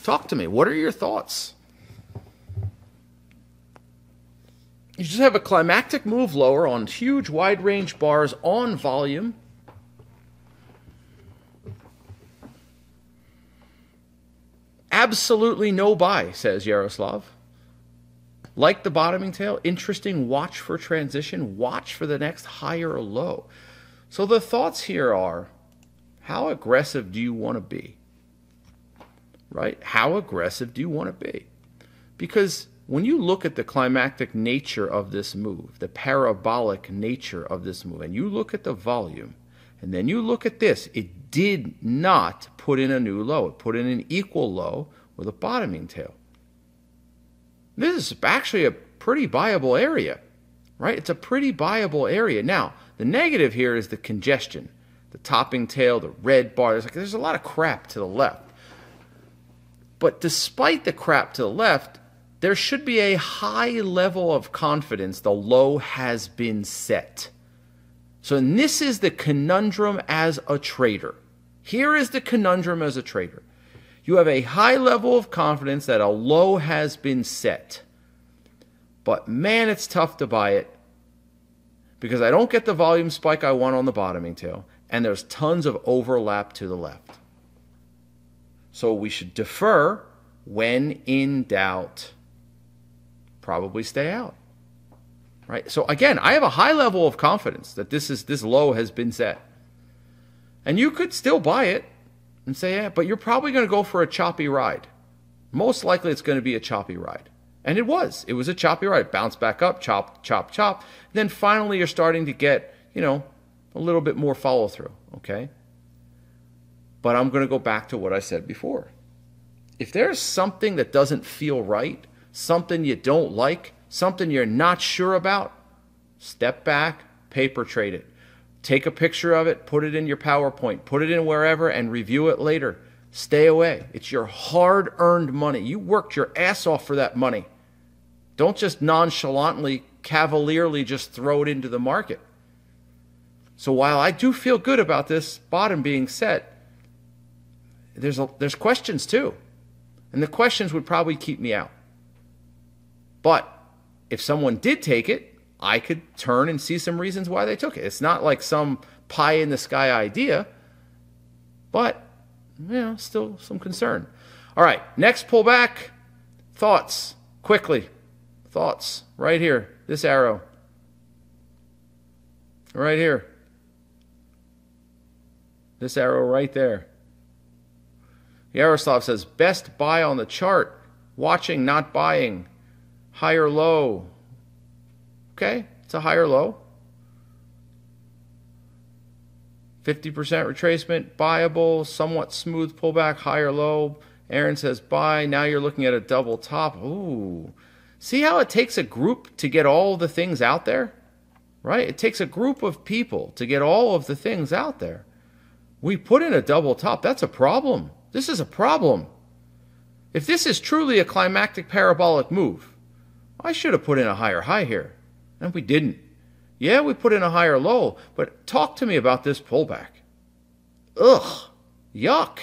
Talk to me. What are your thoughts? You just have a climactic move lower on huge wide range bars on volume. Absolutely no buy, says Yaroslav. Like the bottoming tail, interesting watch for transition, watch for the next higher or low. So the thoughts here are how aggressive do you want to be? Right? How aggressive do you want to be? Because when you look at the climactic nature of this move, the parabolic nature of this move, and you look at the volume, and then you look at this, it did not put in a new low. It put in an equal low with a bottoming tail. This is actually a pretty buyable area, right? It's a pretty buyable area. Now, the negative here is the congestion, the topping tail, the red bar. There's, like, there's a lot of crap to the left. But despite the crap to the left, there should be a high level of confidence the low has been set. So, this is the conundrum as a trader. Here is the conundrum as a trader. You have a high level of confidence that a low has been set. But man, it's tough to buy it because I don't get the volume spike I want on the bottoming tail, and there's tons of overlap to the left. So we should defer when in doubt probably stay out. Right? So again, I have a high level of confidence that this is this low has been set. And you could still buy it and say, yeah, but you're probably going to go for a choppy ride. Most likely it's going to be a choppy ride. And it was. It was a choppy ride. It bounced back up, chop, chop, chop. Then finally you're starting to get, you know, a little bit more follow through, okay? But I'm going to go back to what I said before. If there's something that doesn't feel right, something you don't like, something you're not sure about, step back, paper trade it. Take a picture of it, put it in your PowerPoint, put it in wherever, and review it later. Stay away. It's your hard earned money. You worked your ass off for that money. Don't just nonchalantly, cavalierly just throw it into the market. So while I do feel good about this bottom being set, there's, a, there's questions too. And the questions would probably keep me out. But if someone did take it, I could turn and see some reasons why they took it. It's not like some pie in the sky idea, but you know, still some concern. All right, next pullback. Thoughts quickly. Thoughts right here. This arrow. Right here. This arrow right there. Yaroslav says best buy on the chart. Watching, not buying higher low. Okay, it's a higher low. 50% retracement, buyable, somewhat smooth pullback, higher low. Aaron says buy. Now you're looking at a double top. Ooh. See how it takes a group to get all the things out there? Right? It takes a group of people to get all of the things out there. We put in a double top. That's a problem. This is a problem. If this is truly a climactic parabolic move, I should have put in a higher high here. And we didn't. Yeah, we put in a higher low, but talk to me about this pullback. Ugh. Yuck.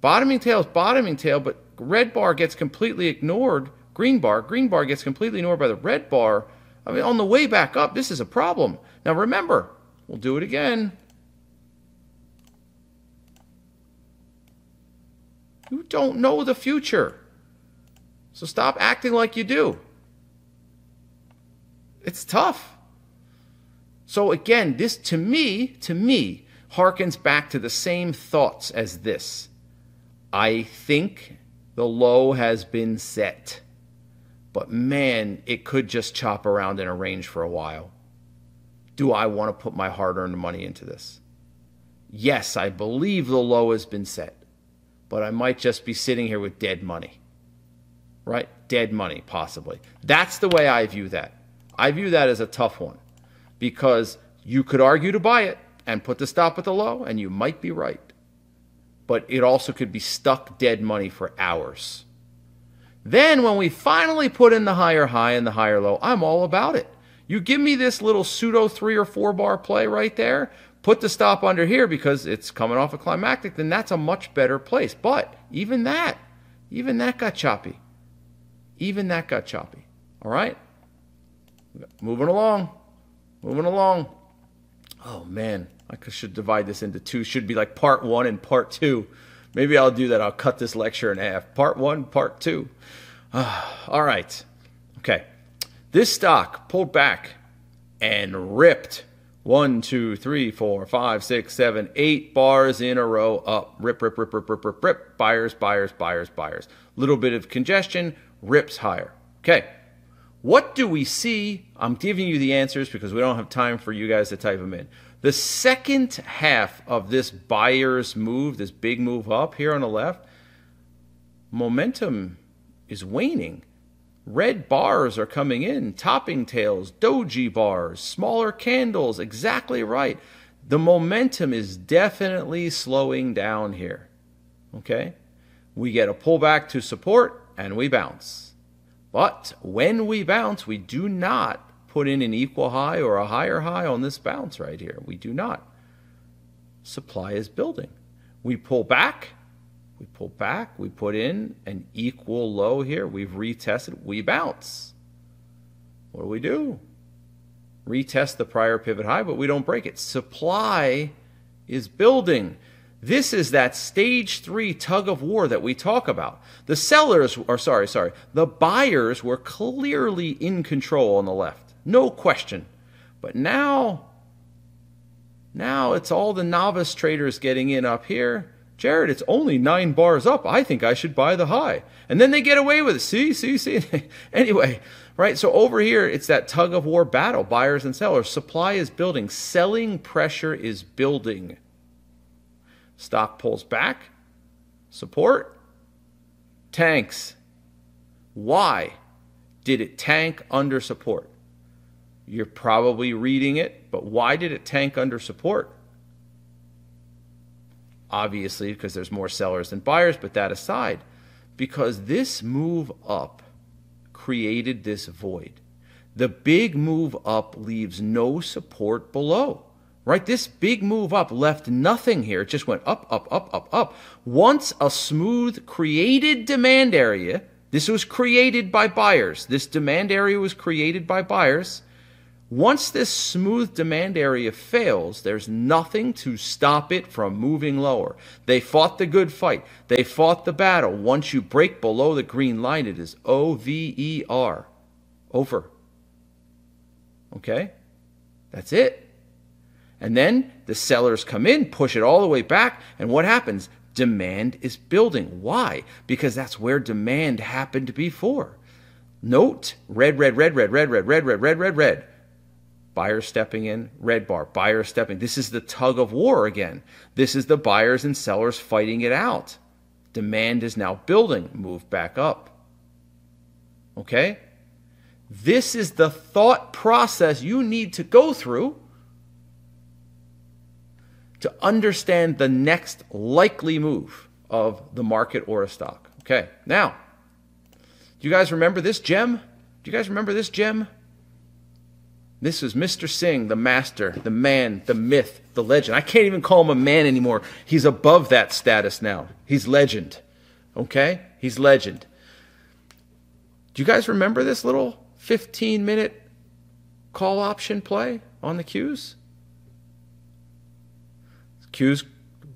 Bottoming tail is bottoming tail, but red bar gets completely ignored. Green bar, green bar gets completely ignored by the red bar. I mean, on the way back up, this is a problem. Now remember, we'll do it again. You don't know the future. So stop acting like you do it's tough. So again, this to me, to me, harkens back to the same thoughts as this. I think the low has been set. But man, it could just chop around in a range for a while. Do I want to put my hard earned money into this? Yes, I believe the low has been set, but I might just be sitting here with dead money. Right? Dead money, possibly. That's the way I view that. I view that as a tough one because you could argue to buy it and put the stop at the low, and you might be right. But it also could be stuck dead money for hours. Then, when we finally put in the higher high and the higher low, I'm all about it. You give me this little pseudo three or four bar play right there, put the stop under here because it's coming off a climactic, then that's a much better place. But even that, even that got choppy. Even that got choppy. All right? Moving along. Moving along. Oh, man. I should divide this into two. Should be like part one and part two. Maybe I'll do that. I'll cut this lecture in half. Part one, part two. Ah, all right. Okay. This stock pulled back and ripped one, two, three, four, five, six, seven, eight bars in a row up. Rip, rip, rip, rip, rip, rip, rip. Buyers, buyers, buyers, buyers. Little bit of congestion, rips higher. Okay. What do we see? I'm giving you the answers because we don't have time for you guys to type them in. The second half of this buyer's move, this big move up here on the left, momentum is waning. Red bars are coming in, topping tails, doji bars, smaller candles, exactly right. The momentum is definitely slowing down here. Okay? We get a pullback to support and we bounce. But when we bounce, we do not put in an equal high or a higher high on this bounce right here. We do not. Supply is building. We pull back, we pull back, we put in an equal low here. We've retested, we bounce. What do we do? Retest the prior pivot high, but we don't break it. Supply is building. This is that stage three tug of war that we talk about. The sellers, or sorry, sorry, the buyers were clearly in control on the left. No question. But now, now it's all the novice traders getting in up here. Jared, it's only nine bars up. I think I should buy the high. And then they get away with it. See, see, see. anyway, right? So over here, it's that tug of war battle, buyers and sellers. Supply is building, selling pressure is building. Stock pulls back, support, tanks. Why did it tank under support? You're probably reading it, but why did it tank under support? Obviously, because there's more sellers than buyers, but that aside, because this move up created this void. The big move up leaves no support below. Right? This big move up left nothing here. It just went up, up, up, up, up. Once a smooth created demand area, this was created by buyers. This demand area was created by buyers. Once this smooth demand area fails, there's nothing to stop it from moving lower. They fought the good fight. They fought the battle. Once you break below the green line, it is O V E R. Over. Okay? That's it. And then the sellers come in, push it all the way back, and what happens? Demand is building. Why? Because that's where demand happened before. Note red, red, red, red, red, red, red, red, red, red, red. Buyers stepping in, red bar, buyers stepping. This is the tug of war again. This is the buyers and sellers fighting it out. Demand is now building, move back up. Okay? This is the thought process you need to go through to understand the next likely move of the market or a stock. Okay, now, do you guys remember this gem? Do you guys remember this gem? This is Mr. Singh, the master, the man, the myth, the legend. I can't even call him a man anymore. He's above that status now. He's legend. Okay? He's legend. Do you guys remember this little 15 minute call option play on the Qs? Qs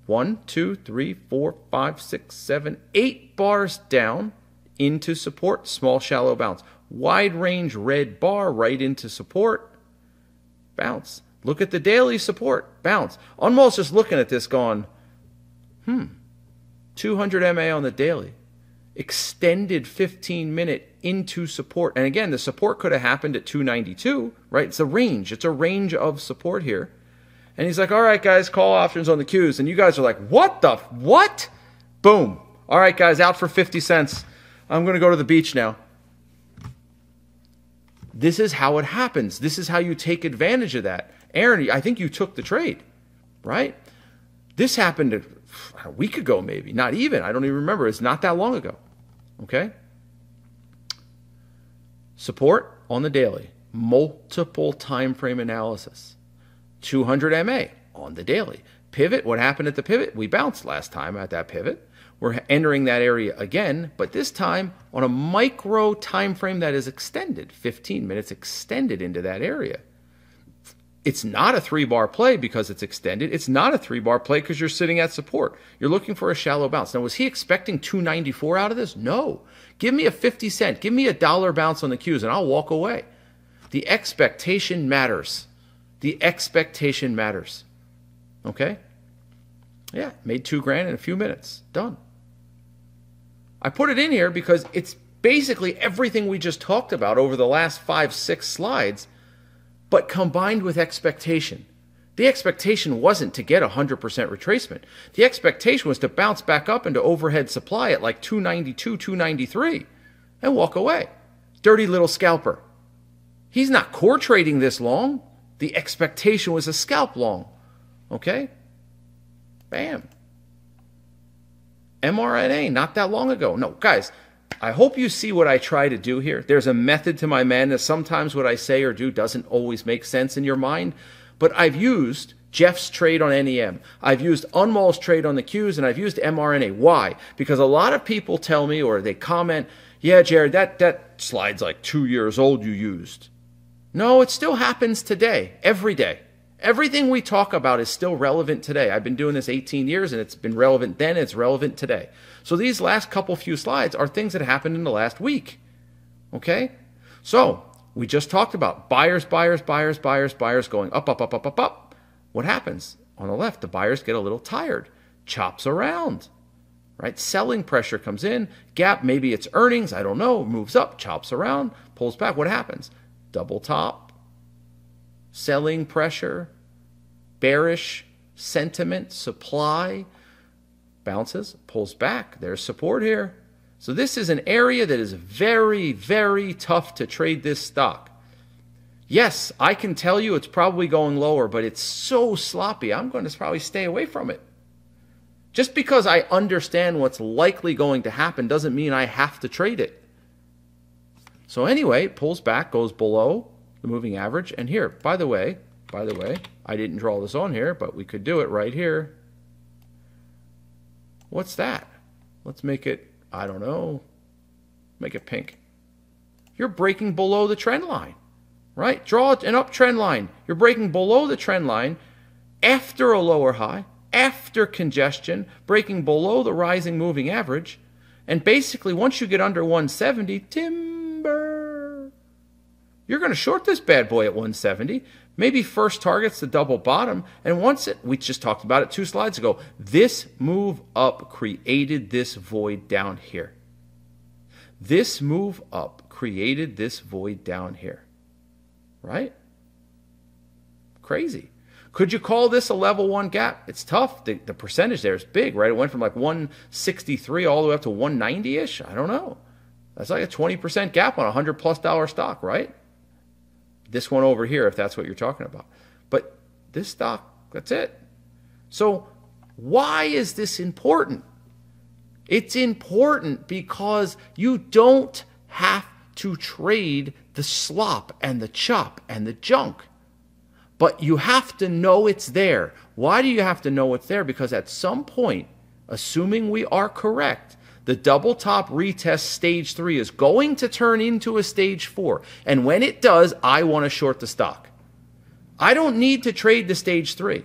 one, two, three, four, five, six, seven, eight bars down into support, small shallow bounce. Wide range red bar right into support bounce. Look at the daily support, bounce. I'm almost just looking at this going, hmm, 200 MA on the daily. Extended 15 minute into support. And again, the support could have happened at 292, right? It's a range. It's a range of support here. And he's like, all right, guys, call options on the Qs. And you guys are like, what the, what? Boom. All right, guys, out for 50 cents. I'm going to go to the beach now. This is how it happens. This is how you take advantage of that. Aaron, I think you took the trade, right? This happened a week ago, maybe. Not even. I don't even remember. It's not that long ago. Okay? Support on the daily. multiple time frame analysis. 200 MA on the daily. Pivot, what happened at the pivot? We bounced last time at that pivot. We're entering that area again, but this time on a micro time frame that is extended, 15 minutes extended into that area. It's not a three bar play because it's extended. It's not a three bar play because you're sitting at support. You're looking for a shallow bounce. Now, was he expecting 294 out of this? No. Give me a 50 cent, give me a dollar bounce on the Qs, and I'll walk away. The expectation matters. The expectation matters. Okay? Yeah, made two grand in a few minutes. Done. I put it in here because it's basically everything we just talked about over the last five, six slides, but combined with expectation. The expectation wasn't to get 100% retracement. The expectation was to bounce back up into overhead supply at like 292, 293 and walk away. Dirty little scalper. He's not core trading this long. The expectation was a scalp long. Okay? Bam. mRNA, not that long ago. No, guys, I hope you see what I try to do here. There's a method to my madness. Sometimes what I say or do doesn't always make sense in your mind, but I've used Jeff's trade on NEM. I've used Anmol's trade on the Qs, and I've used mRNA. Why? Because a lot of people tell me or they comment, yeah, Jared, that, that slide's like two years old you used. No, it still happens today, every day. Everything we talk about is still relevant today. I've been doing this 18 years and it's been relevant then, it's relevant today. So these last couple few slides are things that happened in the last week. Okay? So we just talked about buyers, buyers, buyers, buyers, buyers going up, up, up, up, up, up. What happens? On the left, the buyers get a little tired, chops around, right? Selling pressure comes in, gap, maybe it's earnings, I don't know, moves up, chops around, pulls back. What happens? Double top, selling pressure, bearish sentiment, supply bounces, pulls back. There's support here. So this is an area that is very, very tough to trade this stock. Yes, I can tell you it's probably going lower, but it's so sloppy. I'm going to probably stay away from it. Just because I understand what's likely going to happen doesn't mean I have to trade it. So anyway, it pulls back, goes below, the moving average. And here, by the way, by the way, I didn't draw this on here, but we could do it right here. What's that? Let's make it, I don't know, make it pink. You're breaking below the trend line, right? Draw an uptrend line. You're breaking below the trend line after a lower high, after congestion, breaking below the rising moving average. And basically, once you get under 170, timber you're going to short this bad boy at 170. Maybe first target's the double bottom. And once it, we just talked about it two slides ago, this move up created this void down here. This move up created this void down here. Right? Crazy. Could you call this a level one gap? It's tough. The, the percentage there is big, right? It went from like 163 all the way up to 190 ish. I don't know. That's like a 20% gap on a 100 plus dollar stock, right? This one over here, if that's what you're talking about. But this stock, that's it. So, why is this important? It's important because you don't have to trade the slop and the chop and the junk. But you have to know it's there. Why do you have to know it's there? Because at some point, assuming we are correct, the double top retest stage three is going to turn into a stage four. And when it does, I want to short the stock. I don't need to trade the stage three,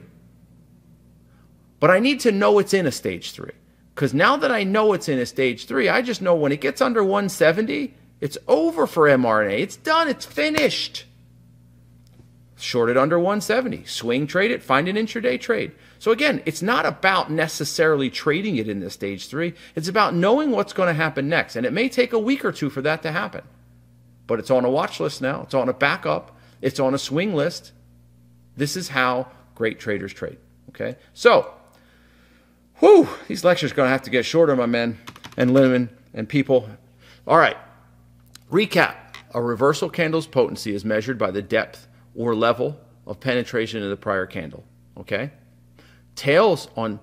but I need to know it's in a stage three. Because now that I know it's in a stage three, I just know when it gets under 170, it's over for mRNA. It's done, it's finished. Short it under 170, swing trade it, find an intraday trade. So again, it's not about necessarily trading it in this stage three. It's about knowing what's going to happen next. And it may take a week or two for that to happen. But it's on a watch list now. It's on a backup. It's on a swing list. This is how great traders trade. Okay? So, whew, these lectures are going to have to get shorter, my men and women and people. All right. Recap. A reversal candle's potency is measured by the depth or level of penetration of the prior candle. Okay? Tails on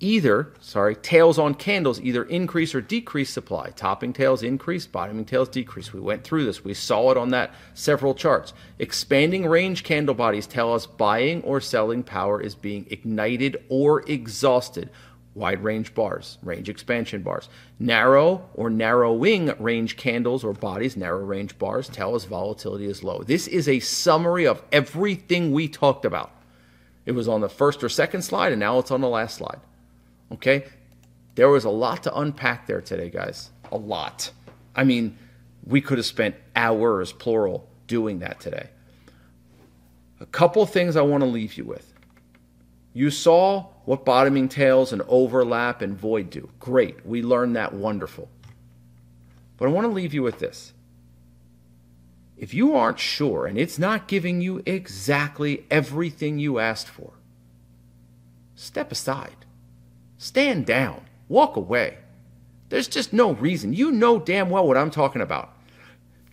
either, sorry, tails on candles either increase or decrease supply. Topping tails increase, bottoming tails decrease. We went through this. We saw it on that several charts. Expanding range candle bodies tell us buying or selling power is being ignited or exhausted. Wide range bars, range expansion bars. Narrow or narrowing range candles or bodies, narrow range bars, tell us volatility is low. This is a summary of everything we talked about. It was on the first or second slide, and now it's on the last slide. Okay? There was a lot to unpack there today, guys. A lot. I mean, we could have spent hours, plural, doing that today. A couple things I want to leave you with. You saw what bottoming tails and overlap and void do. Great. We learned that wonderful. But I want to leave you with this. If you aren't sure and it's not giving you exactly everything you asked for, step aside. Stand down. Walk away. There's just no reason. You know damn well what I'm talking about.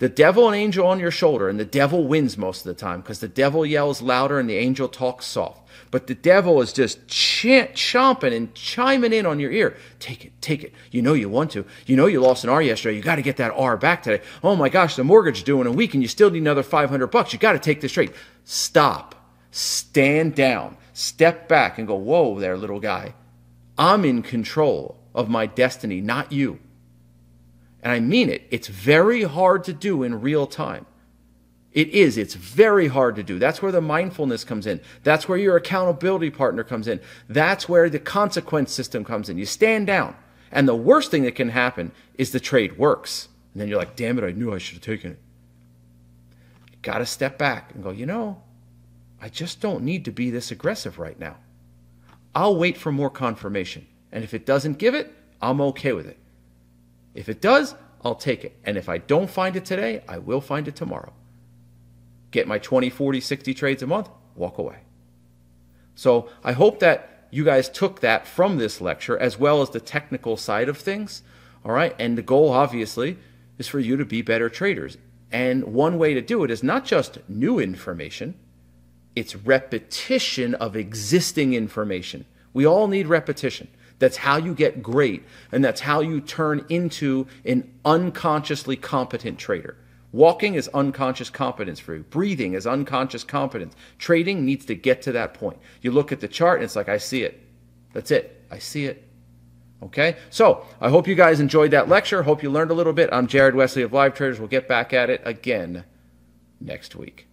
The devil and angel on your shoulder, and the devil wins most of the time because the devil yells louder and the angel talks soft. But the devil is just ch- chomping and chiming in on your ear. Take it, take it. You know you want to. You know you lost an R yesterday. You got to get that R back today. Oh my gosh, the mortgage due in a week and you still need another 500 bucks. You got to take this trade. Stop. Stand down. Step back and go, whoa there, little guy. I'm in control of my destiny, not you. And I mean it. It's very hard to do in real time. It is. It's very hard to do. That's where the mindfulness comes in. That's where your accountability partner comes in. That's where the consequence system comes in. You stand down. And the worst thing that can happen is the trade works. And then you're like, damn it, I knew I should have taken it. You got to step back and go, you know, I just don't need to be this aggressive right now. I'll wait for more confirmation. And if it doesn't give it, I'm okay with it. If it does, I'll take it. And if I don't find it today, I will find it tomorrow. Get my 20, 40, 60 trades a month, walk away. So I hope that you guys took that from this lecture as well as the technical side of things. All right. And the goal, obviously, is for you to be better traders. And one way to do it is not just new information, it's repetition of existing information. We all need repetition. That's how you get great, and that's how you turn into an unconsciously competent trader. Walking is unconscious competence for you. Breathing is unconscious competence. Trading needs to get to that point. You look at the chart and it's like, I see it. That's it. I see it. Okay? So I hope you guys enjoyed that lecture. Hope you learned a little bit. I'm Jared Wesley of Live Traders. We'll get back at it again next week.